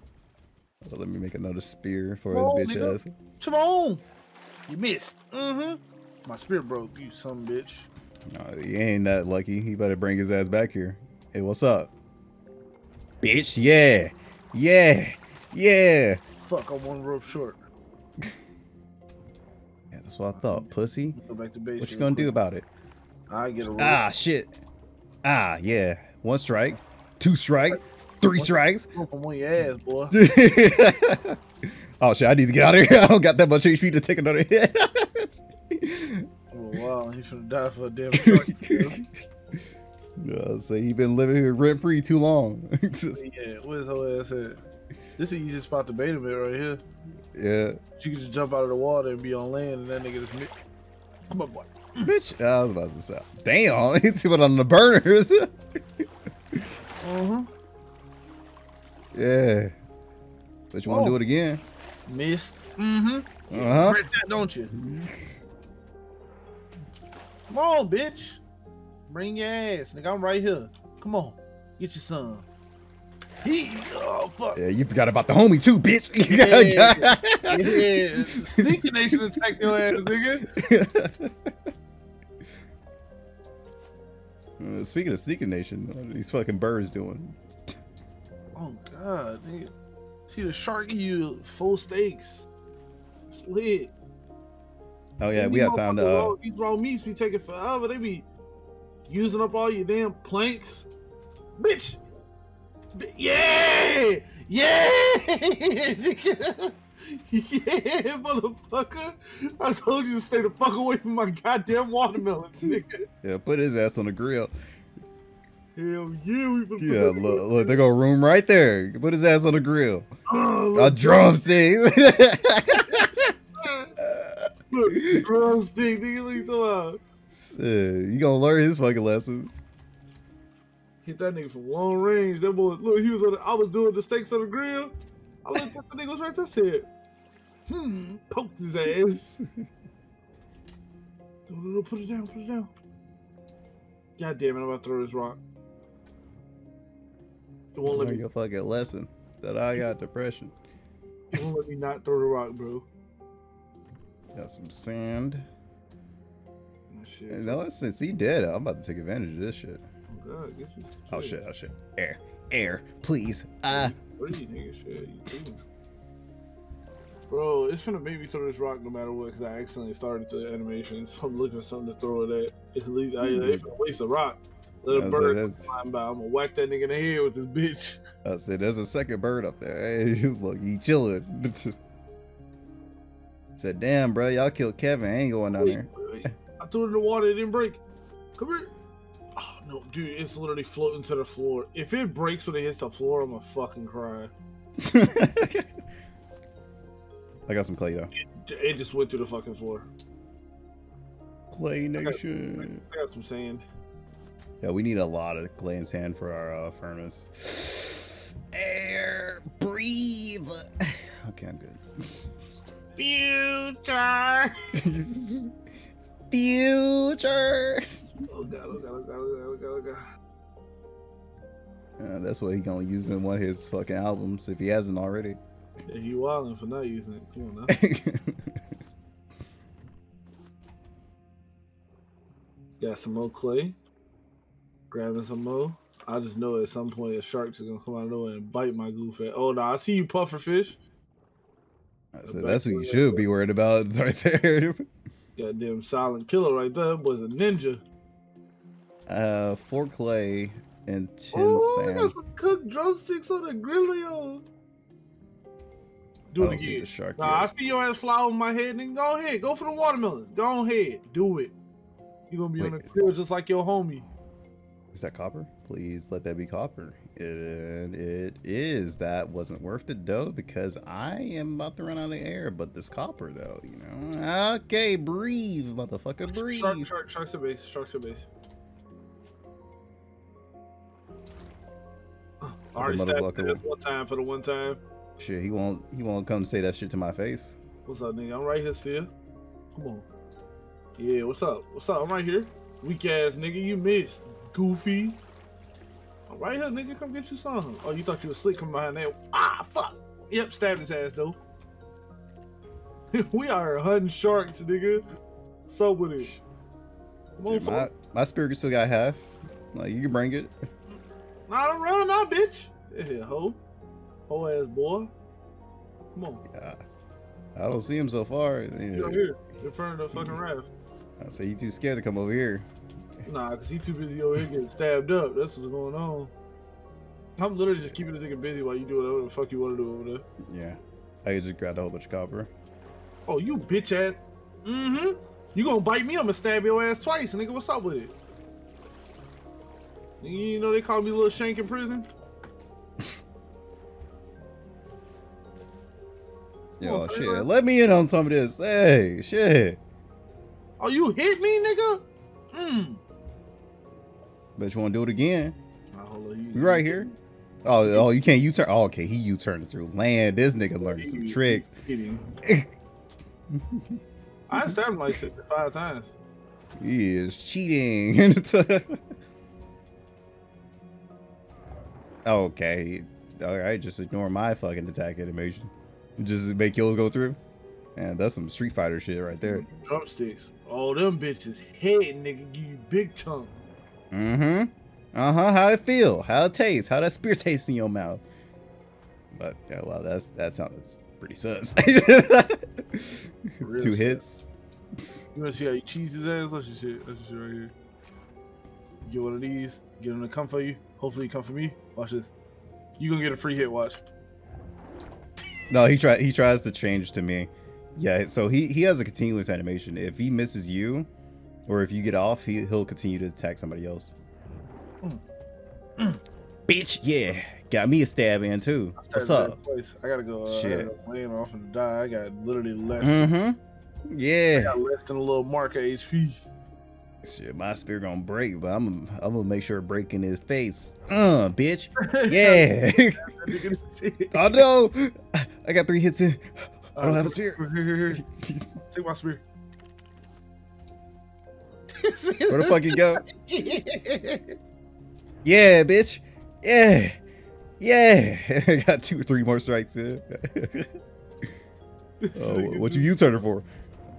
Let me make another spear for Come on, his bitch nigga. ass. Come on. You missed. Mm-hmm. My spear broke, you some bitch. No, he ain't that lucky. He better bring his ass back here. Hey, what's up? Bitch, yeah. Yeah. Yeah. Fuck, I'm one rope short. Yeah, that's what I thought, pussy. Go back to base. What you gonna do about it? I get a rope. Ah, shit. Ah, yeah. One strike, two strike, three strikes. Rope on your ass, boy. oh shit! I need to get out of here. I don't got that much HP to take another hit. Oh, wow, he's gonna die for a damn shark. yeah, yeah, so you been living here rent free too long. Yeah, where's her ass at? This is the easiest spot to bait him at right here. yeah, She could just jump out of the water and be on land, and that nigga just. Mi- Come on, boy. bitch. I was about to say, damn, he put on the burners. Uh-huh. Yeah. But you want to Oh. do it again? Miss. Mm-hmm. Uh-huh. Regret that, don't you? Come on, bitch. Bring your ass. Nigga, I'm right here. Come on. Get your son. He oh fuck. Yeah, you forgot about the homie too, bitch. Yeah. yeah. Sneaky nation attack your ass, nigga. Uh, Speaking of Sneaker Nation, what are these fucking birds doing? Oh god, nigga. See the shark give you full steaks. Split. Oh yeah, we have time to. Uh, These raw meats be taking forever. They be using up all your damn planks. Bitch. Yeah! Yeah! yeah, motherfucker. I told you to stay the fuck away from my goddamn watermelons, nigga. yeah, put his ass on the grill. Hell yeah, we been Yeah, look, look, they got room right there. Put his ass on the grill. Oh, A drumstick. look, drumstick, nigga. What you talking about? Uh, you gonna learn his fucking lesson. Hit that nigga from long range. That boy, look, he was on the, I was doing the steaks on the grill. I looked at the nigga was right there, said, hmm, poked his ass. No, no, no, put it down, put it down. God damn it, I'm about to throw this rock. It won't let Learn me, your fucking lesson that I got depression. it won't let me not throw the rock, bro. Got some sand. Shit. No, since he dead, I'm about to take advantage of this shit. Oh, God, get you some Oh shit, oh shit. Air, air, please. Ah. What are you nigga shit? You? Bro, it's gonna make me throw this rock no matter what because I accidentally started the animation. So I'm looking for something to throw it at. It's at least I if I waste a rock. Let a bird that's- flying by. I'm gonna whack that nigga in the head with this bitch. I said, there's a second bird up there. Hey, look, he chilling. said, damn, bro, y'all killed Kevin. I ain't going down Wait, there. wait. I threw it in the water. It didn't break. Come here. No, dude, it's literally floating to the floor. If it breaks when it hits the floor, I'm gonna fucking cry. I got some clay though. It just went through the fucking floor. Clay Nation. I got some sand. Yeah, we need a lot of clay and sand for our uh, furnace. Air, breathe. Okay, I'm good. Future. Future. Oh god, oh god, oh god, oh god, oh god, oh god. Uh, that's what he gonna use in one of his fucking albums if he hasn't already. Yeah, you wildin' for not using it. Come on now. Got some more clay. Grabbing some more. I just know at some point a shark's gonna come out of nowhere and bite my goof at. Oh no, I see you puffer fish. I said, that's what you should be worried about right there. Goddamn silent killer right there. That boy's a ninja. Uh, four clay and ten Oh, I sand. got some cooked drumsticks on the grillio. Do I it see again. the Nah, I see your ass fly over my head, Then Go ahead. Go for the watermelons. Go ahead. Do it. You're gonna be on the Wait. grill just like your homie. Is that copper? Please let that be copper. It, it is. That wasn't worth it though because I am about to run out of air. But this copper though, you know. Okay, breathe, motherfucker, breathe. Shark, shark, sharks to base. Sharks to base. I already stabbed motherfucker his ass one time for the one time. Shit, he won't. He won't come say that shit to my face. What's up, nigga? I'm right here still. Come on. Yeah, what's up? What's up? I'm right here. Weak ass nigga, you missed. Goofy. I'm right here, nigga. Come get you some. Oh, you thought you was slick coming behind that. Ah, fuck. Yep, stabbed his ass though. we are hunting sharks, nigga. So with it. Come on, Dude, my my spirit still got half. Like you can bring it. Nah, don't run now, bitch. Yeah, ho. Ho ass boy. Come on. Yeah. I don't see him so far. Over Yeah. here. In front of the fucking raft. I say you too scared to come over here. Nah, cause he too busy over here getting stabbed up. That's what's going on. I'm literally just keeping this nigga busy while you do whatever the fuck you want to do over there. Yeah. I just grabbed a whole bunch of copper. Oh, you bitch ass. Mm-hmm. You gonna bite me? I'm gonna stab your ass twice, nigga. What's up with it? You know they call me little shank in prison. Yo, on, shit. Let me in on some of this. Hey, shit. Oh, you hit me, nigga? Hmm. Bet you want to do it again? Look, you, right here. Oh, oh, you can't U-turn. Oh, okay, he U-turned through land. This nigga learning some tricks. I stabbed him like six to five times. He is cheating. okay. Alright, just ignore my fucking attack animation. Just make yours go through. Man, that's some Street Fighter shit right there. Drumsticks. Oh, them bitches head, nigga, give you big tongue. Mm-hmm. Uh-huh. How it feel? How it taste? How that spear taste in your mouth? But yeah, well, that's that sounds pretty sus. Two sus. hits. You wanna see how you cheese his ass? That's your shit. That's your shit right here. Get one of these. Get him to come for you. Hopefully he come for me. Watch this. You gonna get a free hit. Watch. No, he try he tries to change to me. Yeah, so he he has a continuous animation. If he misses you, or if you get off, he he'll continue to attack somebody else. Bitch, yeah, got me a stab in too. What's up? I gotta go. Uh, Shit. I gotta laying off and die. I got literally less. Mm-hmm. I Yeah. got less than a little mark of HP. Shit, my spear gonna break, but I'm I'm gonna make sure it break in his face. Uh, bitch. Yeah. Oh no, I got three hits in. I don't have a spear. Take my spear. Where the fuck you go? Yeah, bitch. Yeah. Yeah. I got two or three more strikes in. oh, what you U-turning for?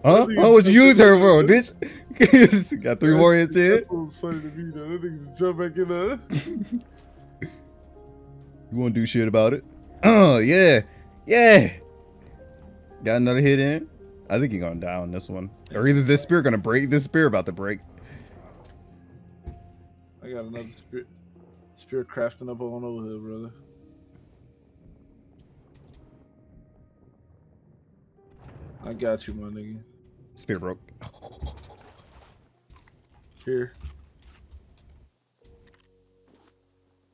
Huh? Oh, what you U-turning for, bitch? got three more hits in. That was funny to me though. That niggas jump back in uh You won't do shit about it. Oh, yeah. Yeah. Got another hit in. I think you're gonna die on this one. Or either this spear gonna break, this spear about to break. I got another spear spear crafting up on over here, brother. I got you, my nigga. Spear broke. Here.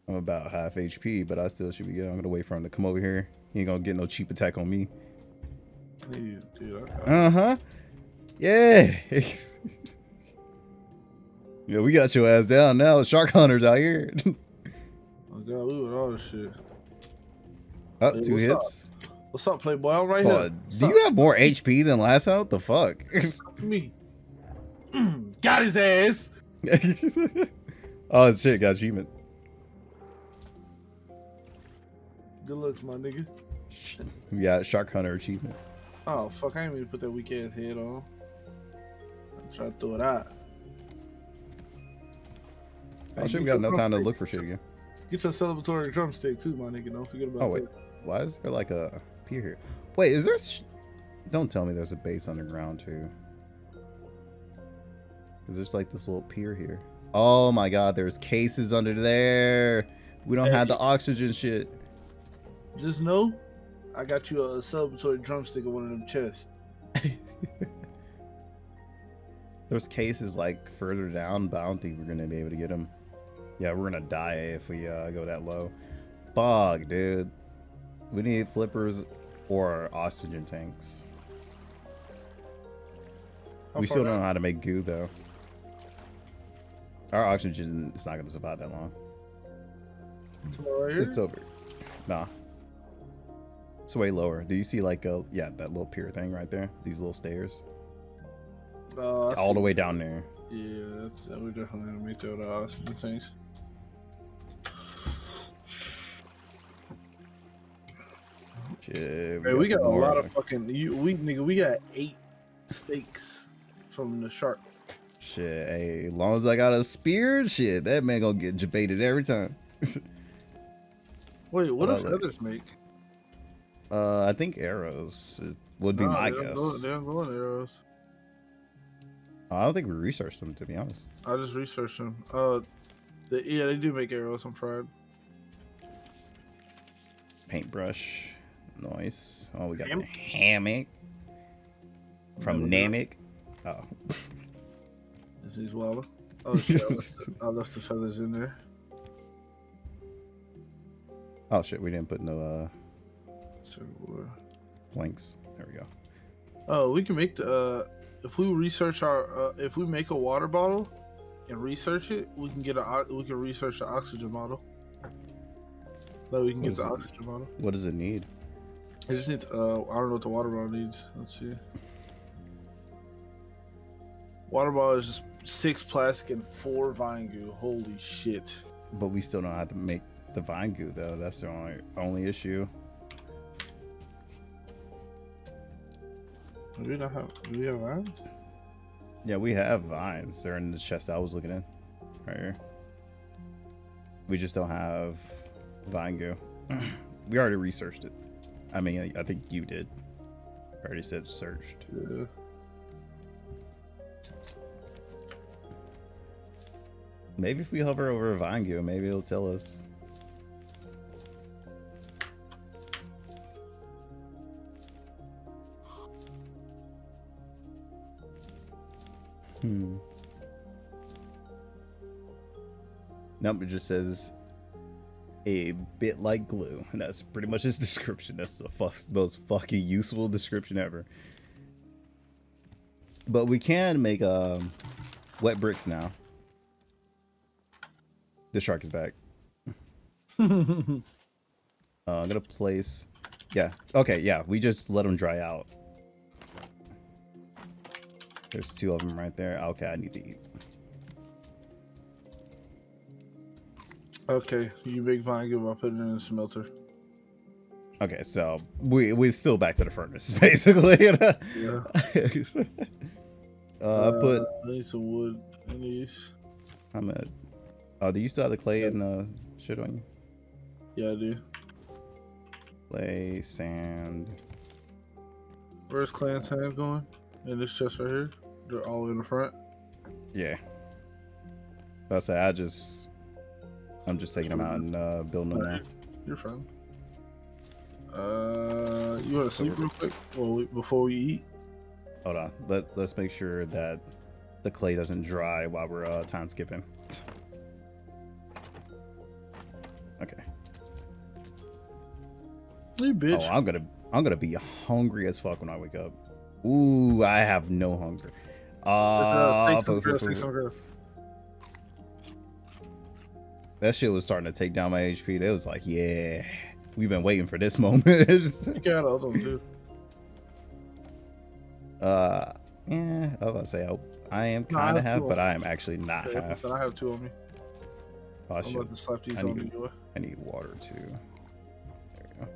I'm about half HP, but I still should be good. I'm gonna wait for him to come over here. He ain't gonna get no cheap attack on me. Hey, dude, I, Uh huh. Yeah. yeah, we got your ass down now. Shark hunters out here. I got we with all this shit. Up Hey, two hits. up? What's up, Playboy? I'm right here. do you have more HP than last time? What the fuck? me? got his ass. oh shit, got achievement. Good looks, my nigga. We got shark hunter achievement. Oh fuck! I didn't mean to put that weak ass head on. I try to throw it out. Oh Hey, shit, we got enough time to look for shit again. Get your celebratory drumstick too, my nigga. Don't forget about Oh, wait. that. Why is there like a pier here? Wait, is there? Sh- Don't tell me there's a base underground too. Cause there's like this little pier here. Oh my god, there's cases under there. We don't have the oxygen shit. Just know, I got you a celebratory drumstick in one of them chests. There's cases like further down, but I don't think we're gonna be able to get them. Yeah, we're gonna die if we uh, go that low. Bog, dude. We need flippers or oxygen tanks. How we still don't know how to make goo though. Our oxygen is not gonna survive that long. Right? It's over. Nah. It's way lower. Do you see like a yeah that little pier thing right there? These little stairs, Uh, all the way down there. Yeah, that's, that we definitely gonna make that with our oxygen tanks. Shit, Hey, we got a lot of fucking you. We nigga, we got eight steaks from the shark. Shit, hey, as long as I got a spear, shit, that man gonna get debated every time. Wait, what What does I like. others make? Uh, I think arrows uh, would be my guess. Go, they don't go in arrows. I don't think we researched them to be honest. I just researched them. Uh, the, yeah, they do make arrows. I'm fried. Paintbrush, nice. Oh, we got Ham- hammock from Namek. Oh, Is these wilder? Oh shit! I left, the, I left the feathers in there. oh shit, we didn't put no uh planks. There we go. Oh, we can make the. Uh, if we research our, uh, if we make a water bottle and research it, we can get a. We can research the oxygen model. that we can What get the it? oxygen bottle. What does it need? I just need. Uh, I don't know what the water bottle needs. Let's see. Water bottle is just six plastic and four vine goo. Holy shit! But we still don't have to make the vine goo though. That's the only only issue. Do we not have? Do we have vines? Yeah, we have vines. They're in the chest I was looking in. Right here. We just don't have vine goo. we already researched it. I mean, I, I think you did. I Already said searched. Yeah. Maybe if we hover over goo, maybe it'll tell us. Hmm. Nope, it just says a bit like glue. And that's pretty much his description. That's the fu- most fucking useful description ever. But we can make um, wet bricks now. The shark is back. uh, I'm gonna place. Yeah. Okay. Yeah. We just let them dry out. There's two of them right there. Okay. I need to eat. Okay, you make vine Give I'll put it in the smelter. Okay. So we we still back to the furnace basically. uh, Yeah. I put. I need some wood in these. I'm at. Oh, do you still have the clay and uh, shit on you? Yeah, I do. Clay, sand. Where's clan sand going? In this chest right here. They're all in the front. Yeah. That's I just. I'm just taking them out and uh, building them now. You're fine. Uh, you want to sleep real quick? Well, before we eat. Hold on. Let Let's make sure that the clay doesn't dry while we're uh, time skipping. Okay. You bitch. Oh, I'm gonna I'm gonna be hungry as fuck when I wake up. Ooh, I have no hunger. uh, Uh, take some food, grass, food, take food. That shit was starting to take down my HP. It was like, yeah, we've been waiting for this moment. You got all them too. uh, yeah, I was about to say I, I am kind of have half, but I am actually not Yeah, half. I have two on me. Oh, I'm shit. about to slap these I on need-. I need water too. There we go.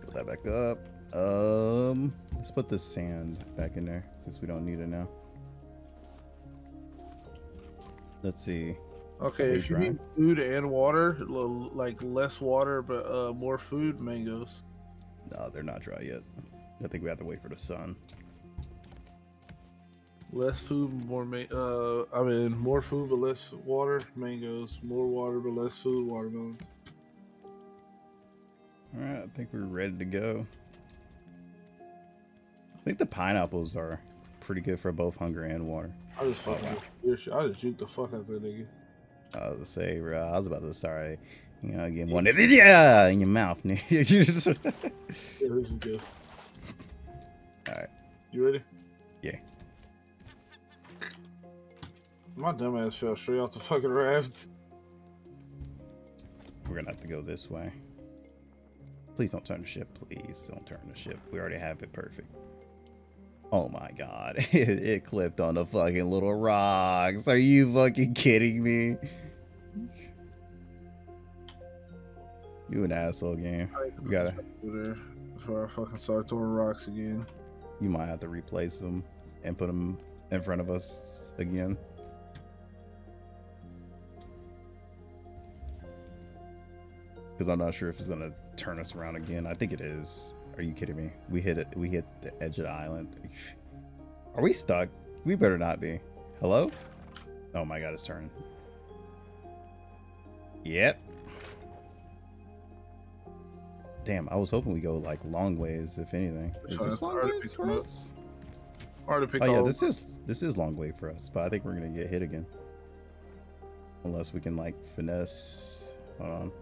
Fill that back up. Um, let's put the sand back in there since we don't need it now. Let's see. Okay, if you need food and water, like less water but uh, more food, mangoes. No, they're not dry yet. I think we have to wait for the sun. Less food, more ma- uh, I mean more food but less water, mangoes. More water but less food, watermelons. All right, I think we're ready to go. I think the pineapples are pretty good for both hunger and water. I just fucking wow. weird. I just juked the fuck out of that nigga. I was to say, bro, I was about to start, you know, get one yeah in your mouth. nigga. You just- Yeah, this is good. Alright. You ready? Yeah. My dumb ass fell straight off the fucking raft. We're gonna have to go this way. Please don't turn the ship. Please don't turn the ship. We already have it perfect. Oh my god. It, it clipped on the fucking little rocks. Are you fucking kidding me? You an asshole game. We gotta before I fucking start throwing rocks again. you might have to replace them and put them in front of us again. Because I'm not sure if it's gonna turn us around again. I think it is. Are you kidding me? We hit it. We hit the edge of the island. Are we stuck? We better not be. Hello? Oh my god, it's turning. Yep. Damn, I was hoping we go like long ways, if anything. Is this long ways for us? Already picked Oh yeah, this is this is long way for us, but I think we're gonna get hit again. Unless we can like finesse. Hold on.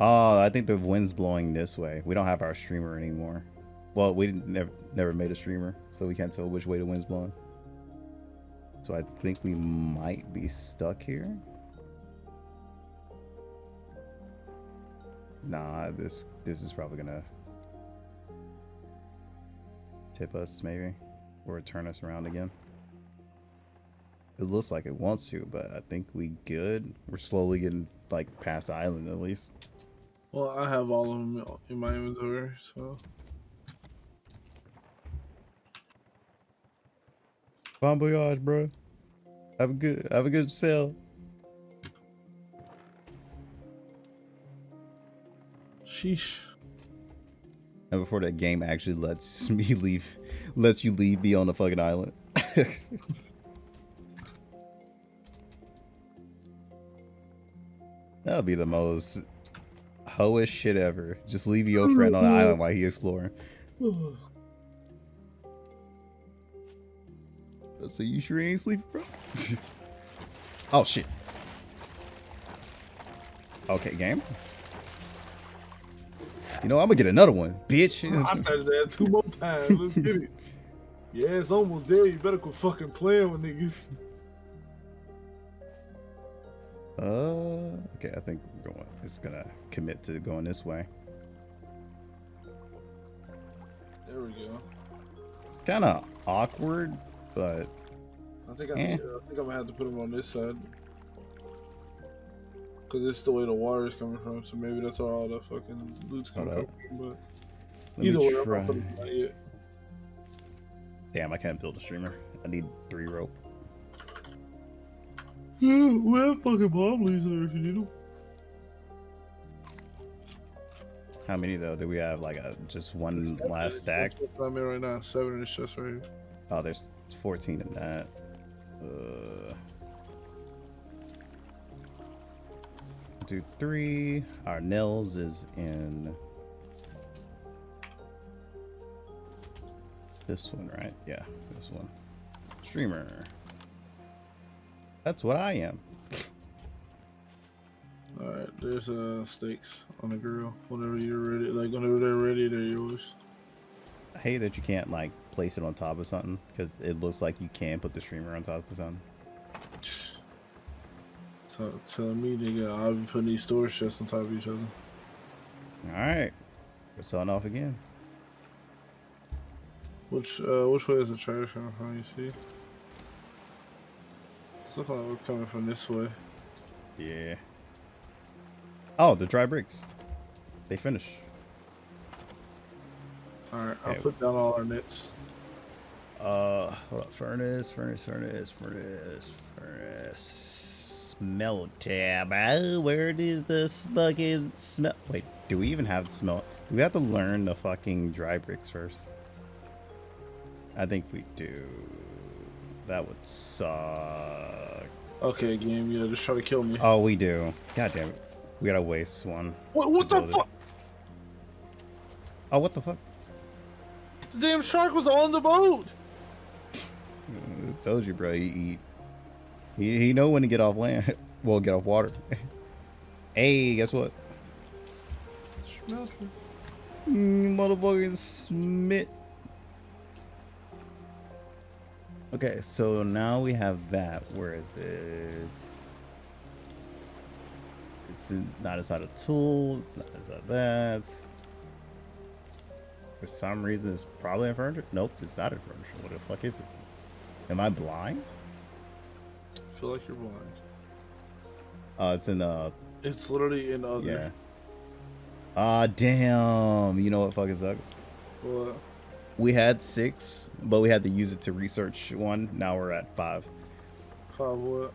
Oh, I think the wind's blowing this way. We don't have our streamer anymore. Well, we never never made a streamer, so we can't tell which way the wind's blowing. So I think we might be stuck here. Nah, this this is probably gonna tip us maybe, or turn us around again. It looks like it wants to, but I think we good. We're slowly getting like past the island at least. Well, I have all of them in my inventory, so. Bon voyage, bro. Have a good have a good sail. Sheesh. And before that game actually lets me leave, lets you leave me on the fucking island. that would be the most hoish shit ever. Just leave your friend on the mm-hmm. island while he exploring. so you sure ain't sleeping, bro? oh shit. Okay, game. You know, I'm gonna get another one, bitch. I started that two more times. Let's get it. Yeah, it's almost there. You better go fucking playing with niggas. Uh, okay, I think we're going. It's gonna commit to going this way. There we go. Kind of awkward, but I think I, Eh. I think I'm gonna have to put him on this side. Cause it's the way the water is coming from, so maybe that's where all the fucking loot's coming Hold from. But let either way, I'm not putting them on yet. Damn, I can't build a streamer. I need three rope. Yeah, we have fucking bomb leads there if you need them. How many though? Do we have like a just one last stack? I'm in right now. Seven in the chest right here. Oh, there's 14 in that. Uh, do three. Our nails is in this one, right? Yeah, this one. Streamer. That's what I am. All right, there's uh steaks on the grill. Whenever you're ready, like whenever they're ready, they're yours. I hate that you can't like place it on top of something because it looks like you can put the streamer on top of something. So tell me, nigga, I'll be putting these storage chests on top of each other. All right, we're selling off again. Which uh, which way is the trash coming from? You see? Stuff like we're coming from this way. Yeah. Oh, the dry bricks. They finish. All right, I'll Okay. put down all our nets. Uh, hold up. Furnace, furnace, furnace, furnace, furnace. Smell tab. Oh, where does this fucking smell? Wait, do we even have the smell? We have to learn the fucking dry bricks first. I think we do. That would suck. Okay, game, yeah, just try to kill me. Oh, we do. God damn it. We gotta waste one. what what the fuck? Oh, what the fuck? The damn shark was on the boat. I told you, bro. He, he he he know when to get off land. well, get off water. hey, guess what? Mm, motherfucking Smith. Okay, so now we have that. Where is it? It's in, not inside of tools. Not inside of that. For some reason, it's probably in furniture. Nope, it's not in furniture. What the fuck is it? Am I blind? I feel like you're blind. Uh, it's in uh, It's literally in other. yeah. Ah, damn. You know what fucking sucks? What? We had six, but we had to use it to research one. Now we're at five. Five what?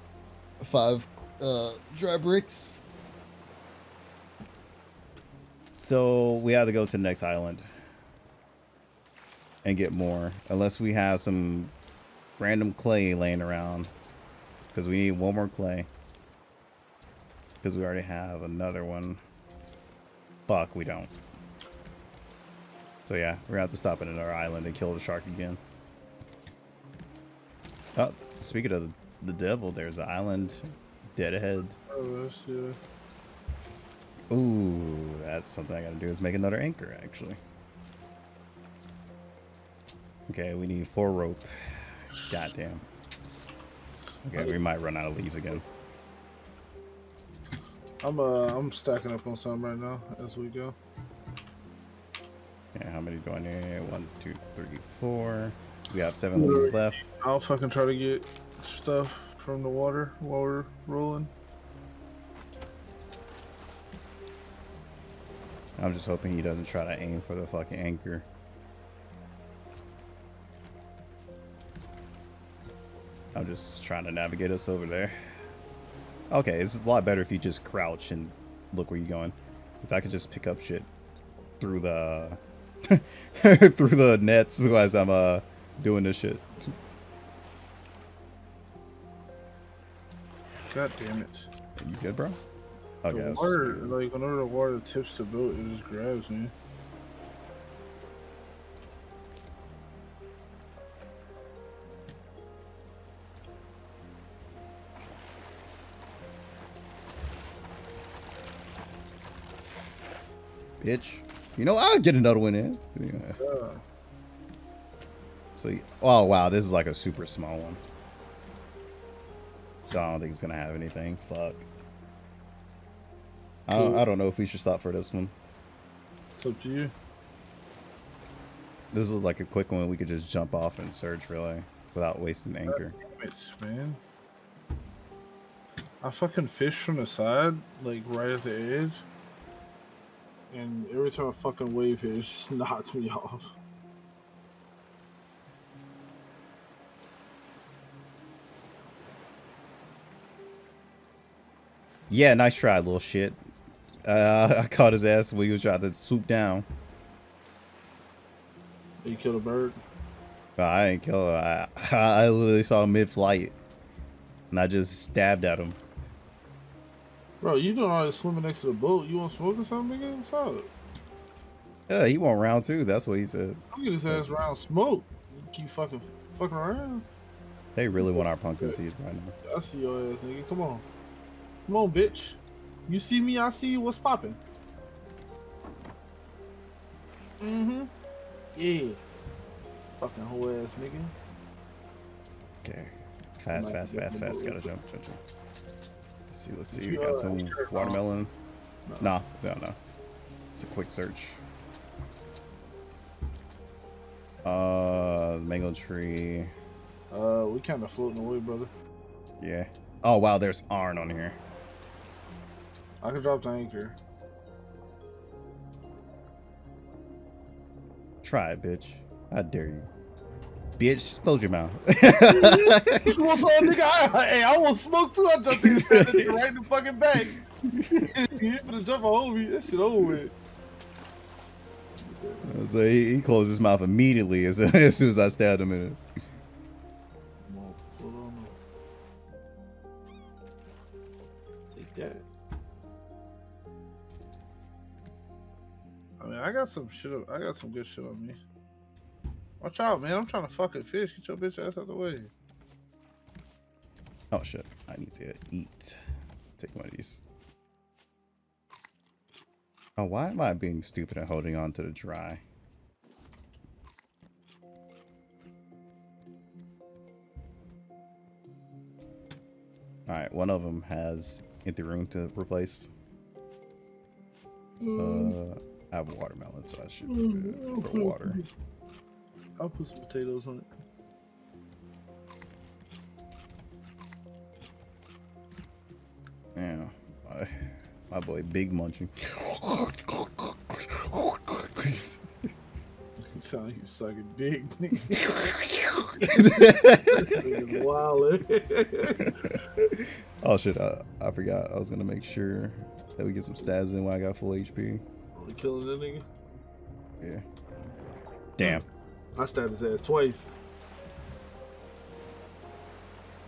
Five uh, dry bricks. So we have to go to the next island and get more, unless we have some random clay laying around, because we need one more clay. Because we already have another one. Fuck, we don't. So yeah, we're gonna have to stop at another island and kill the shark again. Oh, speaking of the devil, there's an island dead ahead. Oh, that's, yeah. Ooh, that's something I gotta do is make another anchor actually. Okay, we need four rope. Goddamn. Okay, we might run out of leaves again. I'm uh I'm stacking up on some right now as we go. How many do I need? One, two, three, four. We have seven leaves left. I'll fucking try to get stuff from the water while we're rolling. I'm just hoping he doesn't try to aim for the fucking anchor. I'm just trying to navigate us over there. Okay, it's a lot better if you just crouch and look where you're going. Because I could just pick up shit through the through the nets as I'm uh doing this shit. God damn it. You good, bro? Okay. The water, like whenever the water tips the boat, it just grabs me. Bitch. You know, I'll get another one in. Yeah. So, oh wow, this is like a super small one. So I don't think it's gonna have anything. Fuck. I don't, I don't know if we should stop for this one. It's up to you. This is like a quick one. We could just jump off and search really without wasting anchor. Damn it, man. I fucking fish from the side, like right at the edge. And every time I fucking wave here, it just knocks me off. Yeah, nice try, little shit. Uh, I caught his ass when he was trying to swoop down. You killed a bird? I ain't kill her. I, I literally saw him mid-flight. And I just stabbed at him. Bro, you doing all this swimming next to the boat. You want smoke or something, nigga? What's up? Yeah, he want round two. That's what he said. I'm get his ass round smoke. You keep fucking fucking around. They really want our pumpkin seeds right now. I see your ass, nigga. Come on. Come on, bitch. You see me, I see you. What's popping? Mm-hmm. Yeah. Fucking whole ass nigga. Okay. Fast, fast, fast, fast. Gotta jump, jump, jump. Let's see, let's see. We got some watermelon. No, no, no. It's a quick search. Uh, mango tree. Uh, we kind of floating away, brother. Yeah. Oh, wow, there's iron on here. I can drop the anchor. Try it, bitch. I dare you. Bitch, close your mouth. What's up, nigga? I, hey, I want smoke too. I jumped in right in the fucking back. you gonna jump a homie. That shit over with. So he, he closed his mouth immediately as, as soon as I stabbed him in it. I got some shit. I got some good shit on me. Watch out, man! I'm trying to fucking fish. Get your bitch ass out the way. Oh shit! I need to eat. Take one of these. Oh, why am I being stupid and holding on to the dry? Alright, one of them has empty room to replace. Mm. Uh, I have watermelon, so I should be good for water. I'll put some potatoes on it. Yeah, my, my boy Big Munching. Sound like you sucking dick. oh shit! I, I forgot. I was gonna make sure that we get some stabs in when I got full HP killing that nigga? Yeah. Damn. I stabbed his ass twice.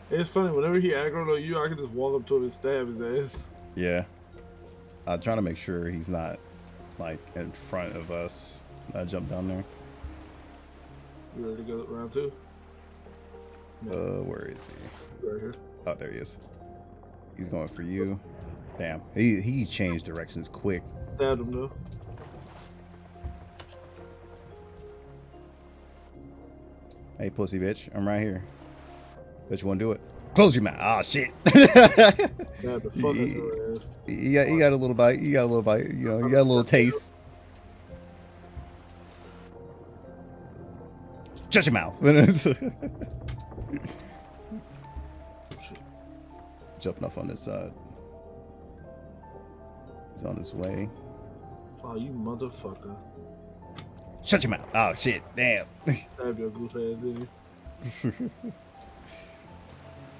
It's funny, whenever he aggroed on you, I can just walk up to him and stab his ass. Yeah. I'm trying to make sure he's not, like, in front of us. I jump down there. You ready to go round two? Uh, where is he? Right here. Oh, there he is. He's going for you. Damn. He, he changed directions quick. Stabbed him, though. Hey, pussy bitch, I'm right here. Bet you want to do it? Close your mouth. Oh shit. Stab the fuck out Yeah. your you got you got a little bite. You got a little bite. You know, you got a little taste. Shut your mouth. Jumping off on this side. He's on his way. Oh, you motherfucker. Shut your mouth. Oh shit. Damn. Stab your goof ass, didn't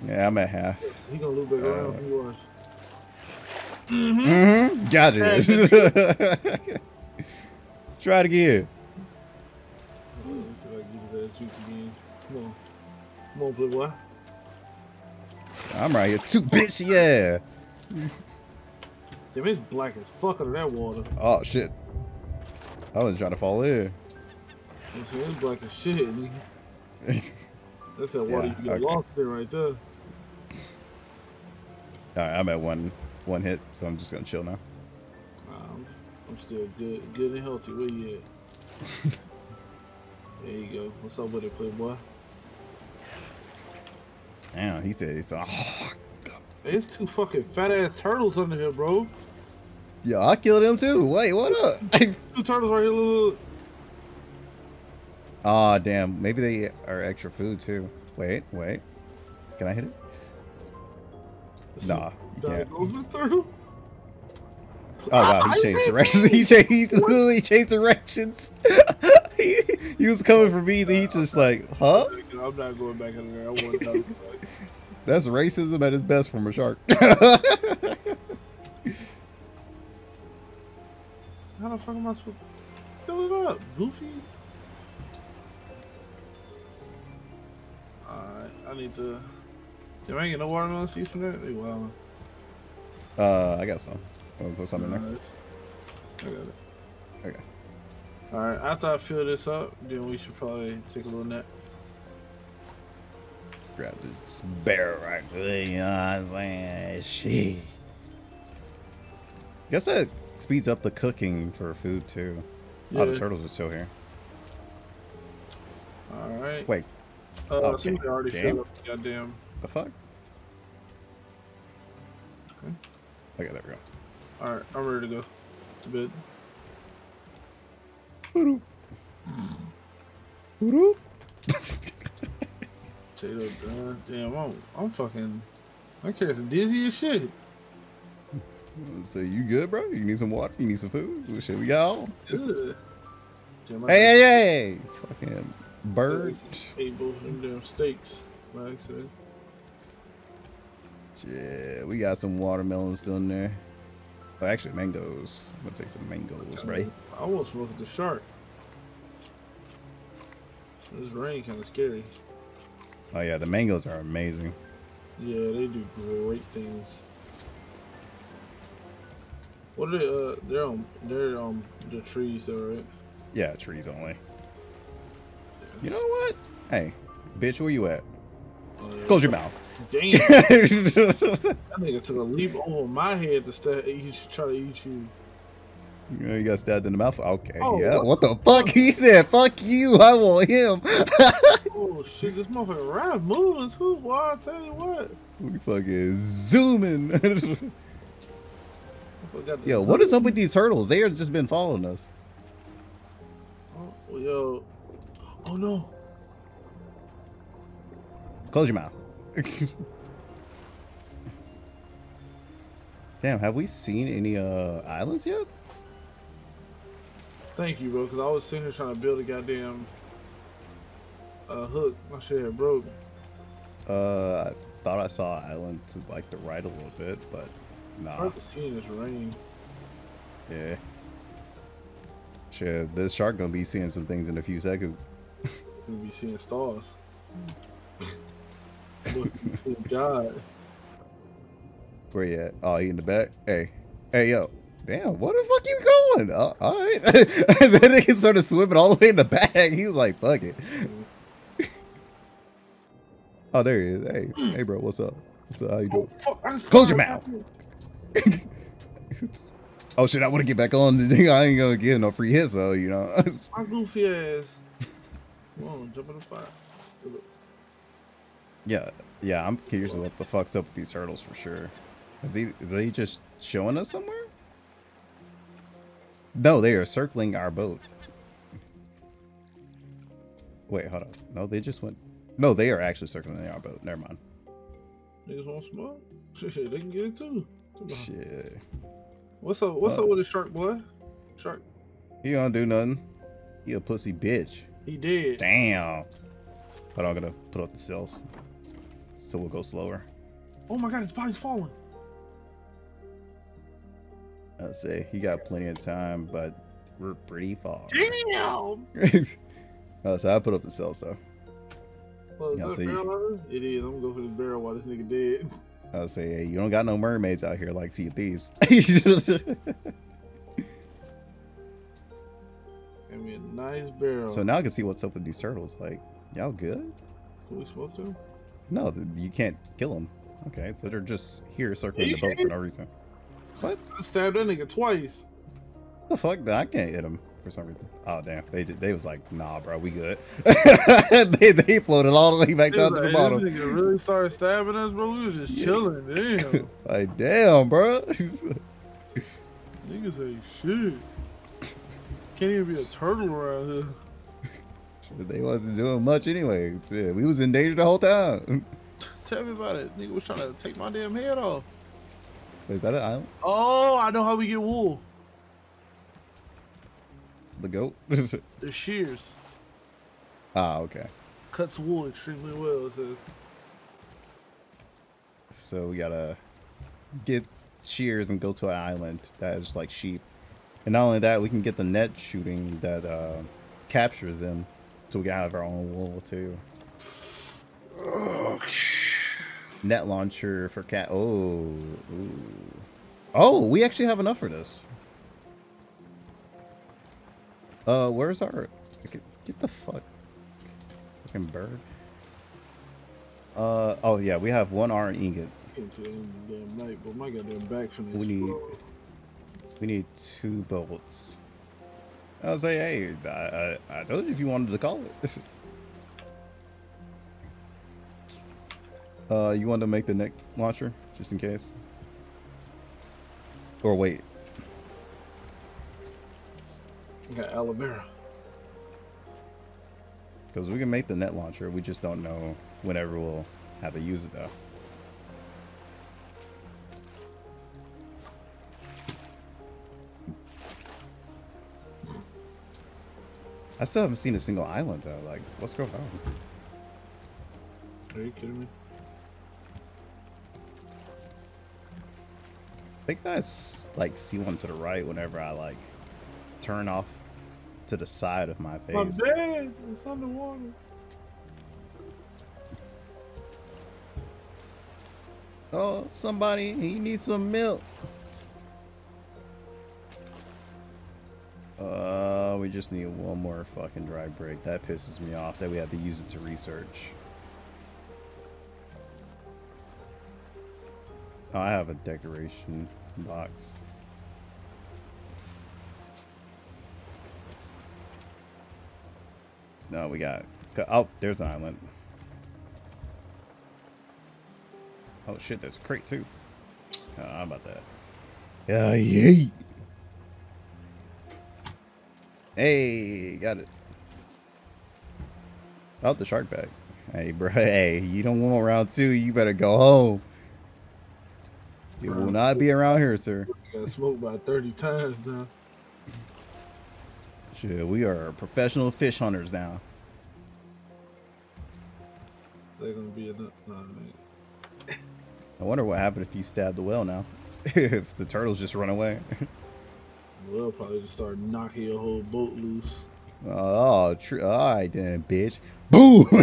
yeah, I'm at half. He gonna loop back around if you watch. Mm-hmm. Got it. Try it again. Let me see if I get his ass juke again. Come on. Come on, playboy. I'm right here too, bitch. Yeah. Damn, it's black as fuck under that water. Oh shit. I was trying to fall in. I'm saying it's black as shit. nigga. That's that water Yeah, you get okay. lost in right there. All right, I'm at one one hit, so I'm just gonna chill now. I'm, still good, good and healthy. Where you at? there you go. What's up with it, playboy? Damn, he said it's. Oh, it's two fucking fat ass turtles under here, bro. Yeah, I killed him too. Wait, what up? Two turtles right here. Look, look. Aw, damn. Maybe they are extra food too. Wait, wait. Can I hit it? Nah, you can't. Oh wow, he I changed directions. He changed. He literally changed directions. he, he was coming for me. Then he just like, huh? I'm not going back in there. I want to That's racism at its best from a shark. How the fuck am I supposed to fill it up, Goofy? Alright, I need to. There ain't get no watermelon seeds from that? They wild. uh, I got some. I'm gonna put some in there. I got it. Okay. Alright, after I fill this up, then we should probably take a little nap. Grab this barrel right there. You know what I'm saying? Shit. Guess that speeds up the cooking for food too. Oh, the Yeah. turtles are still here. Alright. Wait, Uh, okay, somebody already damn. filled up goddamn. the fuck? Okay. Okay, there we go. Alright, I'm ready to go to bed. Hoodoo. Hoodoo. Potato done. Damn, I'm, I'm fucking. I'm catching dizzy as shit. So you good, bro? You need some water? You need some food? What shit we got all? Ugh. Damn, I Hey, hey, hey! Fucking bird. Ate both of them damn steaks by accident. Yeah, we got some watermelons still in there. Actually, mangoes. I'm gonna take some mangoes, right? I almost smoke with the shark. This rain kind of scary. Oh yeah, the mangoes are amazing. Yeah, they do great things. What are they? Uh, they're on. They're um the trees though, right? Yeah, trees only. You know what? Hey, bitch, where you at? Oh, yeah. Close your mouth. Damn, that nigga took a leap over my head to start eat, try to eat you. You know, you got stabbed in the mouth. Okay, Oh, yeah. what What the fuck? He said, "Fuck you." I want him. Oh shit, this motherfucker rap moving too. Boy, I tell you what. we fucking zooming. Yo, what is up with these turtles? They have just been following us. Oh, yo. Oh no. Close your mouth. Damn, have we seen any uh islands yet? Thank you, bro, because I was sitting here trying to build a goddamn uh, hook. My shit had broke. Uh, I thought I saw an island to like the right a little bit, but nah. Hard to see in this rain. Yeah. Shit, this shark gonna be seeing some things in a few seconds. We'll be seeing stars. Look, God. Where you at? Oh, he in the back. Hey, hey, yo. Damn, where the fuck you going? Uh, all right. and then they started swimming all the way in the back. He was like, fuck it. oh, there he is. Hey, hey, bro, what's up? What's up? How you Oh, doing? fuck. Close your mouth. oh shit, I want to get back on. the thing. I ain't gonna get no free hits though, you know. My goofy ass. Come on, jump in the fire. Yeah, yeah. I'm curious what the fuck's up with these turtles for sure. Is they, are they just showing us somewhere? No, they are circling our boat. Wait, hold on. No, they just went. No, they are actually circling our boat. Never mind. Niggas want smoke? Shit, they can get it too. Shit. What's up? What's uh, up with the shark, boy? Shark. He don't do nothing. He a pussy bitch. He did. Damn. But I'm gonna put up the cells, so we'll go slower. Oh my god, his body's falling. I say he got plenty of time, but we're pretty far. Damn. oh, so I put up the cells though. Well, is it is. I'm gonna go for this barrel while this nigga dead. I'll say, hey, you don't got no mermaids out here like Sea Thieves. Give me a nice barrel. So now I can see what's up with these turtles. Like, y'all good? Can we smoke them? No, you can't kill them. Okay, so they're just here circling the boat for no reason. What? I stabbed that nigga twice. The fuck? I can't hit him for some reason. Oh damn, they they was like, nah, bro, we good. they they floated all the way back down like, to the bottom. This nigga really started stabbing us, bro. We was just yeah. chilling. Damn. like damn, bro. Niggas ain't shit. Can't even be a turtle around here. They wasn't doing much anyway. Yeah, we was in danger the whole time. Tell me about it. Nigga was trying to take my damn head off. Is that an island? Oh, I know how we get wool. The goat? the shears. Ah, okay. Cuts wool extremely well, it says. So we gotta get shears and go to an island that is like sheep. And not only that, we can get the net shooting that uh, captures them. So we can have our own wool too. Okay. Net launcher for cat. Oh. Ooh. Oh, we actually have enough for this. Uh, where's our... Get, get the fuck... Fucking bird. Uh, oh yeah, we have one iron ingot. We need... We need two bolts. I was like, hey, I, I, I told you if you wanted to call it. uh, you want to make the net launcher, just in case? Or wait, got aloe vera. Because we can make the net launcher, we just don't know whenever we'll have to use it though. I still haven't seen a single island though. Like, what's going on? Are you kidding me? I think I like see one to the right whenever I like turn off to the side of my face. I'm dead. It's underwater. Oh, somebody, he needs some milk. Uh, we just need one more fucking dry brick. That pisses me off that we have to use it to research. Oh, I have a decoration box. No, we got... Oh, there's an island. Oh shit, there's a crate too. Oh, how about that? Yeah, yeah. Hey, got it. Oh, the shark bag. Hey, bro. Hey, you don't want round two. You better go home. You will not be around here, sir. got smoked by 30 times now. Shit, we are professional fish hunters now. They're gonna be enough. I wonder what happened if you stab the whale now. if the turtles just run away. the whale probably just start knocking your whole boat loose. Oh, true. All right then, bitch. Boo!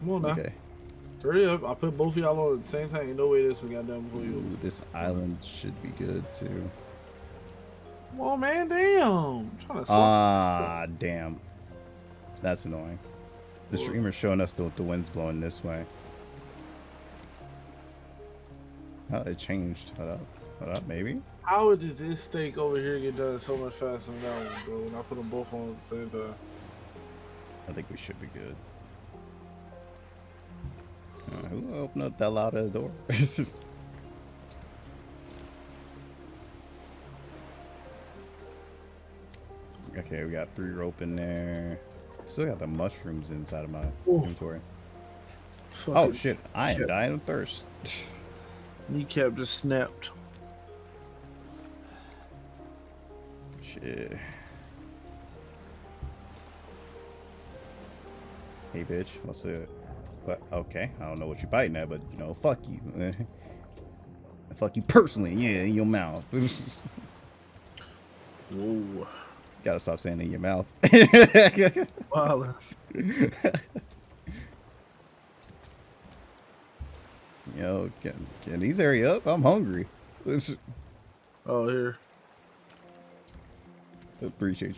Come on now. Okay. Hurry up. I put both of y'all on at the same time. Ain't no way this one got done before you. Ooh, this island should be good too. Come on, man. Damn. Trying to suck. Ah, damn. That's annoying. The streamer's showing us the, the wind's blowing this way. Oh, it changed. Hold up. Hold up, maybe? How did this steak over here get done so much faster than that one, bro? When I put them both on at the same time. I think we should be good. Uh, who opened up that loud ass door? okay, we got three rope in there. Still got the mushrooms inside of my Ooh. inventory. Oh shit, I am dying of thirst. Kneecap just snapped. shit. Hey bitch, what's it? But okay, I don't know what you're biting at, but you know, fuck you. fuck you personally, yeah, in your mouth. Whoa. Gotta stop saying in your mouth. Wow. Yo, can, can these hurry up? I'm hungry. This- Oh, here. Appreciate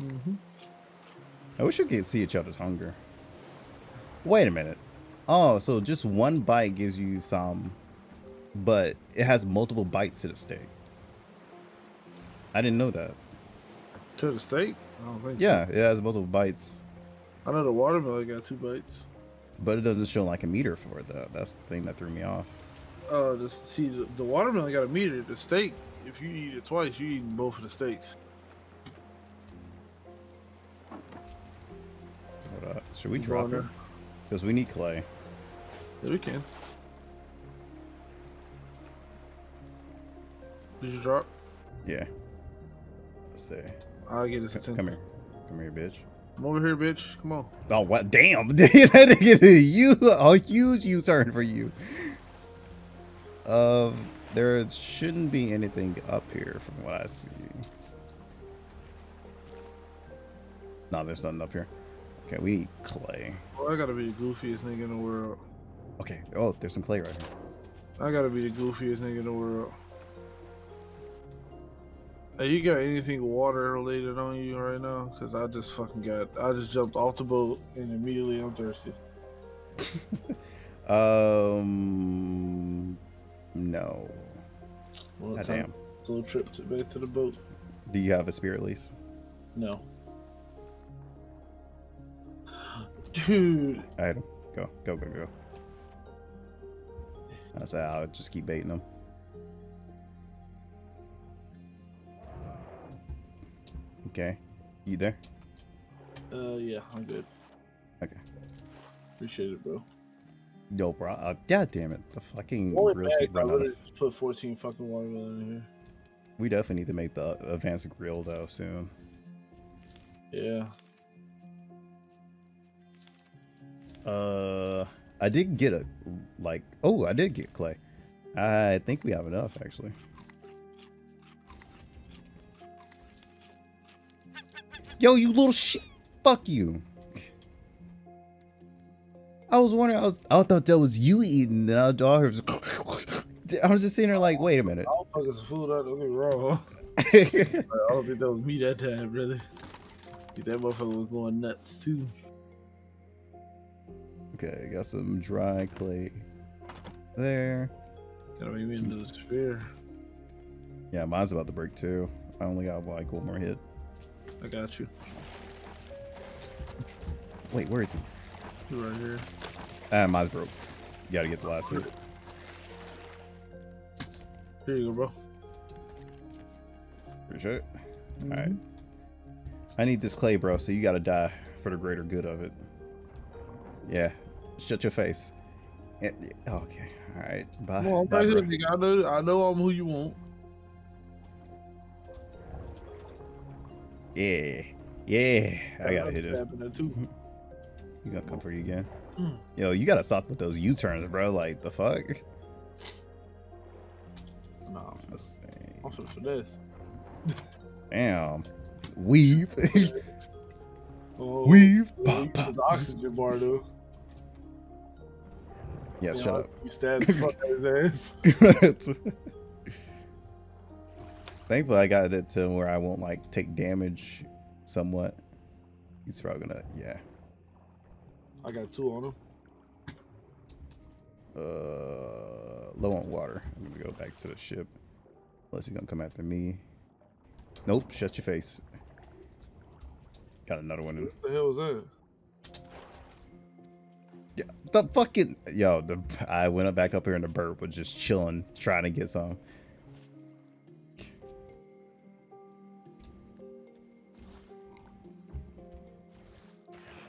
you. Mm-hmm. I wish we could see each other's hunger. Wait a minute. Oh, so just one bite gives you some, but it has multiple bites to the steak. I didn't know that. To the steak? I don't so. Yeah, it has multiple bites, I know the watermelon got two bites. but it doesn't show like a meter for it though. That's the thing that threw me off. Uh, the, see, the, the watermelon got a meter. The steak, if you eat it twice, you eat both of the steaks. Hold up. Should we drop it? Because we need clay. Yeah, we can. Did you drop? Yeah. Let's see. I'll get his C- attention. Come here. Come here, bitch. Come over here, bitch. Come on. Oh, what? Damn. that you, a huge U-turn for you. Uh, there shouldn't be anything up here from what I see. No, there's nothing up here. Okay, we need clay. Well, I gotta be the goofiest nigga in the world. Okay. Oh, there's some clay right here. I gotta be the goofiest nigga in the world. Hey, you got anything water related on you right now? Cause I just fucking got. I just jumped off the boat and immediately I'm thirsty. Um, no. Well, God damn. Little trip to back to the boat. Do you have a spirit lease? No. Dude, Item. Go, go, go, go. I said I'll just keep baiting them. Okay. You there? uh, yeah, I'm good. Okay. Appreciate it, bro. No, bro. Uh, God damn it. The fucking bag, stick I run out of- put 14 fucking watermelon in here. We definitely need to make the advanced grill though soon. Yeah. Uh, I did get a like. Oh, I did get clay. I think we have enough actually. Yo, you little shit! Fuck you. I was wondering. I was. I thought that was you eating. And I, I heard just- I was just sitting there like, wait a minute. I'll fuck some food up, don't get me wrong. I don't think that was me that time, brother. Think That motherfucker was going nuts too. Okay, got some dry clay there. Gotta me into the sphere. Yeah, mine's about to break too. I only got like one more hit. I got you. Wait, where is he? Right here. Ah, mine's broke. You gotta get the last hit. Here you go, bro. Appreciate it. Mhm. Alright. I need this clay, bro, so you gotta die for the greater good of it. Yeah. Shut your face. Yeah, yeah, okay. Alright. Bye. Come on, Bye, right here, I know, I know I'm who you want. Yeah. Yeah. I gotta hit it. Too. You gonna come for you again? Mm. Yo, you gotta stop with those U-turns, bro. Like the fuck. Nah, I'm Let's finna, see. I'm finna finesse. Damn. Weave. Oh, Weave. oh, Pop, pop. oxygen bar though. Yeah, You shut know, up. You stabbed the fuck out of his ass. Thankfully, I got it to where I won't like take damage somewhat. He's probably gonna, yeah. I got two on him. Uh, low on water. I'm gonna go back to the ship. Unless he's gonna come after me. Nope. Shut your face. Got another one. In. What the hell was that? Yeah, the fucking yo. The I went up back up here and the bird was just chilling, trying to get some.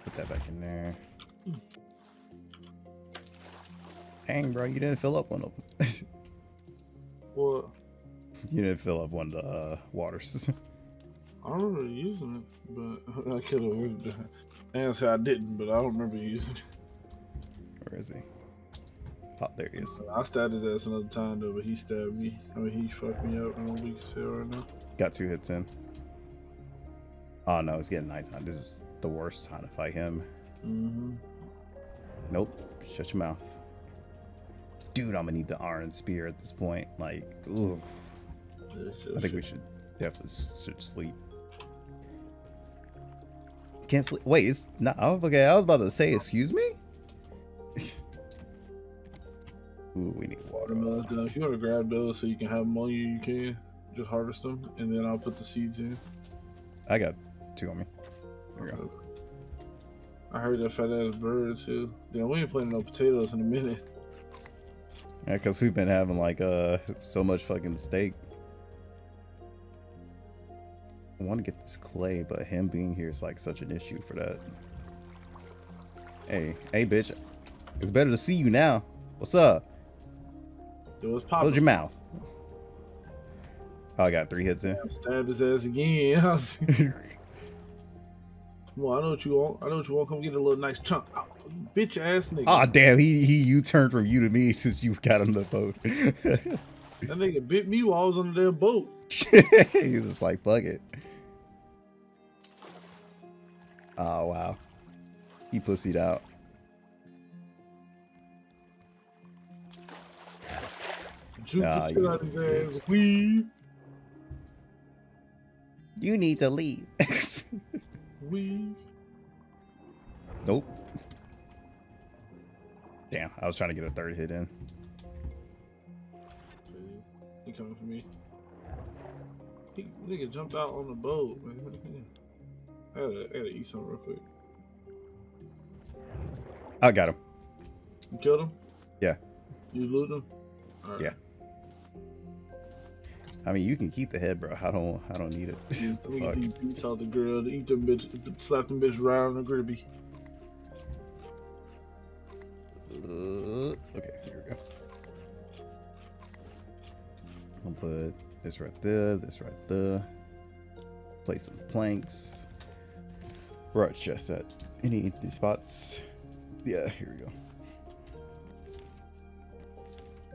Put that back in there. Dang, bro, you didn't fill up one of them. What? you didn't fill up one of the uh, waters. I don't remember using it, but I could have. I didn't say I didn't, but I don't remember using it. Where is he? Oh, there he is. I stabbed his ass another time though, but he stabbed me. I mean, he fucked me up. I don't know we can right now. Got two hits in. Oh no, it's getting nighttime. This is the worst time to fight him. Mm-hmm. Nope. Shut your mouth. Dude, I'm gonna need the iron spear at this point. Like, ooh. I think we should definitely should sleep. Can't sleep. Wait, it's not. Oh, okay, I was about to say, excuse me. Ooh, we need water. Watermelons. Now, if you want to grab those so you can have them on you, you can. Just harvest them, and then I'll put the seeds in. I got two on me. There we go. I heard that fat ass bird too. Damn, we ain't planting no potatoes in a minute. Yeah, because we've been having like uh so much fucking steak. I want to get this clay, but him being here is like such an issue for that. Hey, hey, bitch. It's better to see you now. What's up? It was Close your mouth. Oh, I got three hits in. Stabbed his ass again. On, I know what you want. I know what you want. Come get a little nice chunk. Ow, bitch ass nigga. Ah, damn. He he you turned from you to me since you got on the boat. That nigga bit me while I was on the damn boat. He was like, fuck it. Oh wow. He pussied out. Juke Nah, the shit you out his ass. Weave. You need to leave. Nope. Damn, I was trying to get a third hit in. He coming for me. He, nigga jumped out on the boat, man. I gotta, I gotta eat something real quick. I got him. You killed him? Yeah. You loot him? Yeah. I mean, you can keep the head, bro. I don't. I don't need it. The fuck? these beats out the grill. Eat them bitch. Slap them bitch round the gribby. Uh, okay, here we go. I'll put this right there, this right there. Place some planks. Right chest at any empty spots. Yeah, here we go.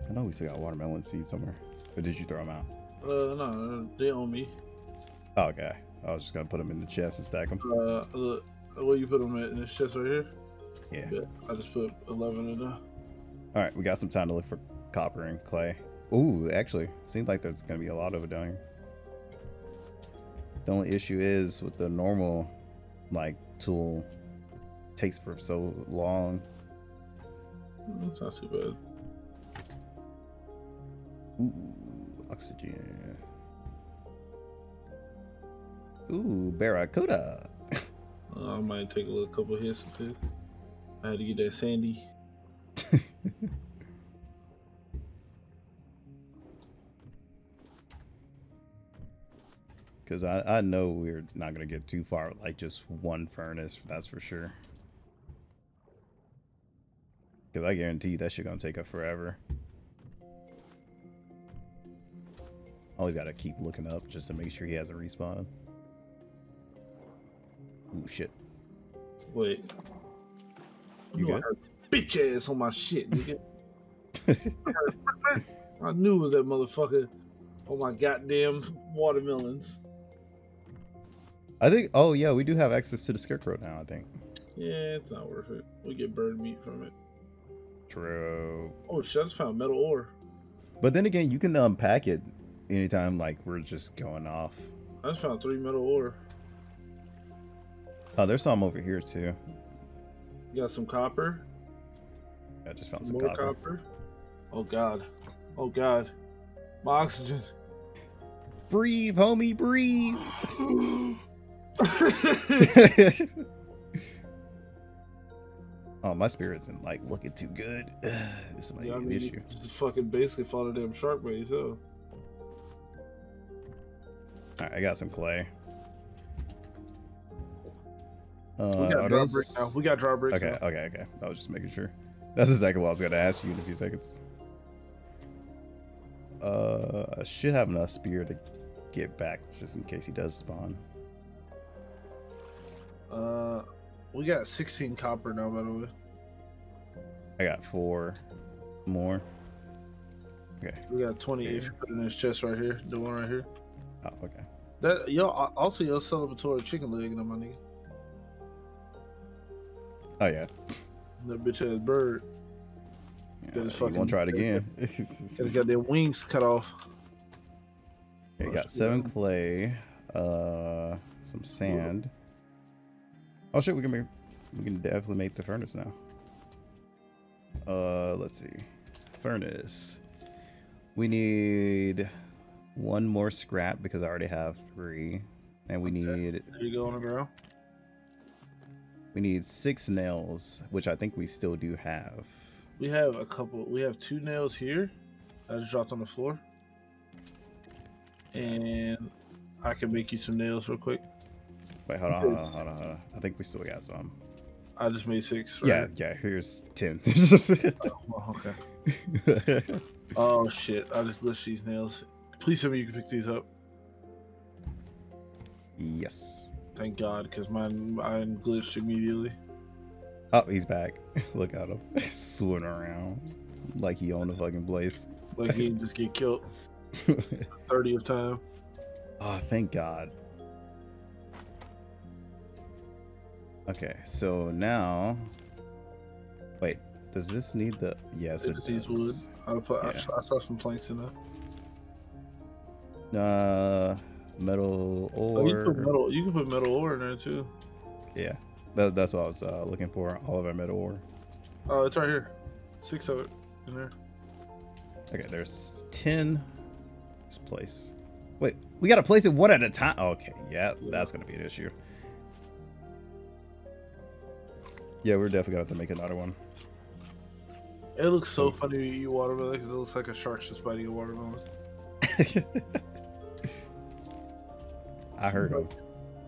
I know we still got watermelon seeds somewhere. but did you throw them out? Uh, no, they own me. Okay. I was just gonna put them in the chest and stack them. Uh, look, where you put them at in this chest right here? Yeah. Yeah, I just put 11 in there. All right, we got some time to look for copper and clay. Ooh, actually, seems like there's gonna be a lot of it down here. The only issue is with the normal, like tool, takes for so long. That's not too bad. Ooh, oxygen. Ooh, barracuda. Uh, I might take a little couple hits with this. I had to get that sandy. Because I, I know we're not gonna get too far, with, like just one furnace. That's for sure. Because I guarantee that shit gonna take up forever. Always gotta keep looking up just to make sure he hasn't respawned. Ooh shit. Wait. You good? bitch ass on my shit, nigga. I I knew it was that motherfucker on my goddamn watermelons. I think. Oh yeah, we do have access to the scarecrow now. I think. Yeah, it's not worth it. We get bird meat from it. True. Oh shit, I just found metal ore. But then again, you can um, unpack it anytime. Like we're just going off. I just found three metal ore. Oh, there's some over here too. Got some copper. I just found some More copper. copper. Oh god. Oh god. My oxygen. Breathe, homie, breathe. oh, my spirit's in like looking too good. this might yeah, I be an mean, you issue. just fucking basically fought a damn shark by yourself. Alright, I got some clay. Uh, We got are draw those- brick now. We got dry bricks Okay, now. okay, okay. I was just making sure. That's exactly what I was gonna ask you in a few seconds. Uh, I should have enough spear to get back just in case he does spawn. Uh, we got 16 copper now, by the way. I got four more. Okay. We got 20 if you put in his chest right here. The one right here. Oh, okay. That yo also your celebratory chicken leg, no my nigga. Oh yeah. That bitch ass bird. yeah That is you won't try it again. It's got their wings cut off. Okay, got seven clay, uh, some sand. Oh shit, we can make, we can definitely make the furnace now. Uh, let's see, furnace. We need one more scrap because I already have three, and we need There you go on ground. we need six nails, which I think we still do have. We have a couple. We have two nails here. I just dropped on the floor. And I can make you some nails real quick. Wait, hold on, hold on, hold on, hold on. I think we still got some. I just made six. Yeah, yeah. Here's ten. Oh, okay. Oh shit! I just glitched these nails. Please tell me you can pick these up. yes. Thank God, because mine mine glitched immediately. Oh, he's back. Look at him. Swimming around like he owned the fucking place. Like he didn't just get killed thirtieth time. oh, thank God. Okay, so now. Wait, does this need the. Yes, It it needs does. wood. I put. I, I saw some planks in there. Uh, metal Oh, you ore. put metal. You can put metal ore in there too. Yeah, that, that's what I was uh, looking for. All of our metal ore. Oh, it's right here. Six of it in there. Okay, there's 10. This place. Wait, we gotta place it one at a time. Okay, yeah, Yeah. that's gonna be an issue. Yeah, we're definitely gonna have to make another one. It looks so funny you eat watermelon because it looks like a shark just biting a watermelon. I heard him.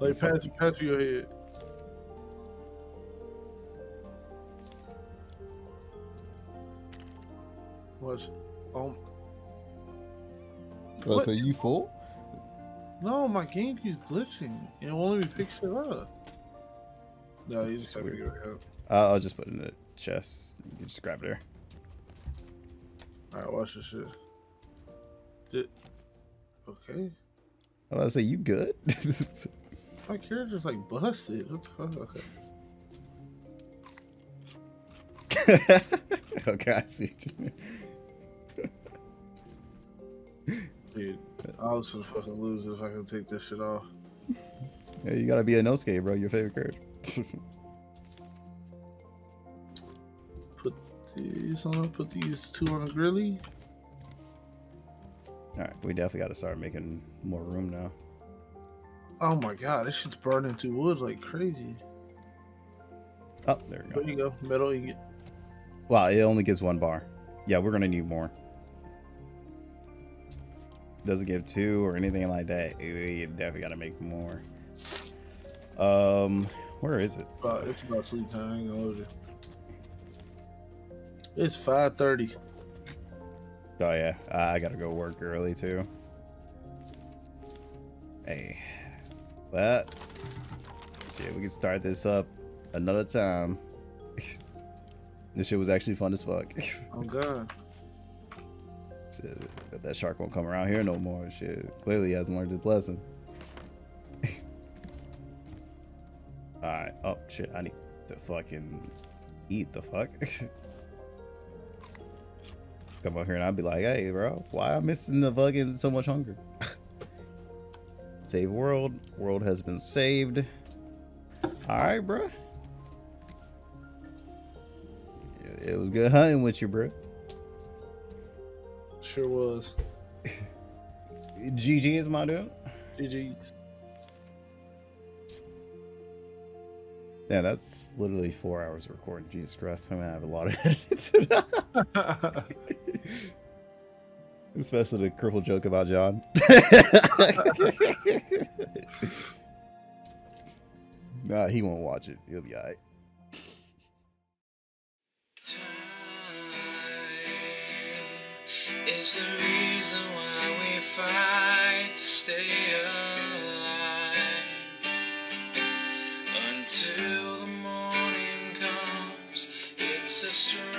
Like pass, pass me your head. Watch. Um. Oh, What? so you full? No, my game keeps glitching. It won't let me pick shit up. No, you just gotta Sweet. it out. Uh, I'll just put it in the chest. You can just grab it there. Alright, watch this shit. Did, okay. I was say, you good? My character's like busted. What the fuck? Okay. okay, I see. what you mean. Dude, I was gonna fucking lose if I can take this shit off. Yeah, you gotta be a Nosuke, bro. Your favorite character. Put these on. Put these two on a grilly. Alright, we definitely gotta start making more room now. Oh my god, this shit's burning through wood like crazy. Oh, there we go. There you go. Metal. You get. Wow, it only gives one bar. Yeah, we're gonna need more. Doesn't give two or anything like that. We definitely gotta make more. Um, where is it? About, it's about sleep time. I ain't gonna hold you. It's five thirty. Oh yeah, I I gotta go work early too. Hey, but shit, we can start this up another time. this shit was actually fun as fuck. Oh god. Shit, that shark won't come around here no more. Shit, clearly he hasn't learned his lesson. Alright. Oh shit, I need to fucking eat the fuck. Come over here and I'd be like, hey bro, why am I missing the fucking so much hunger? Save world. World has been saved. Alright, bro. It was good hunting with you, bro. Sure was. GG is my dude. GG's. Yeah, that's literally four hours of recording. Jesus Christ, I'm gonna have a lot of tonight. Especially the cripple joke about John. nah, he won't watch it. He'll be alright. is the reason why we fight to stay alive until the morning comes. It's a strange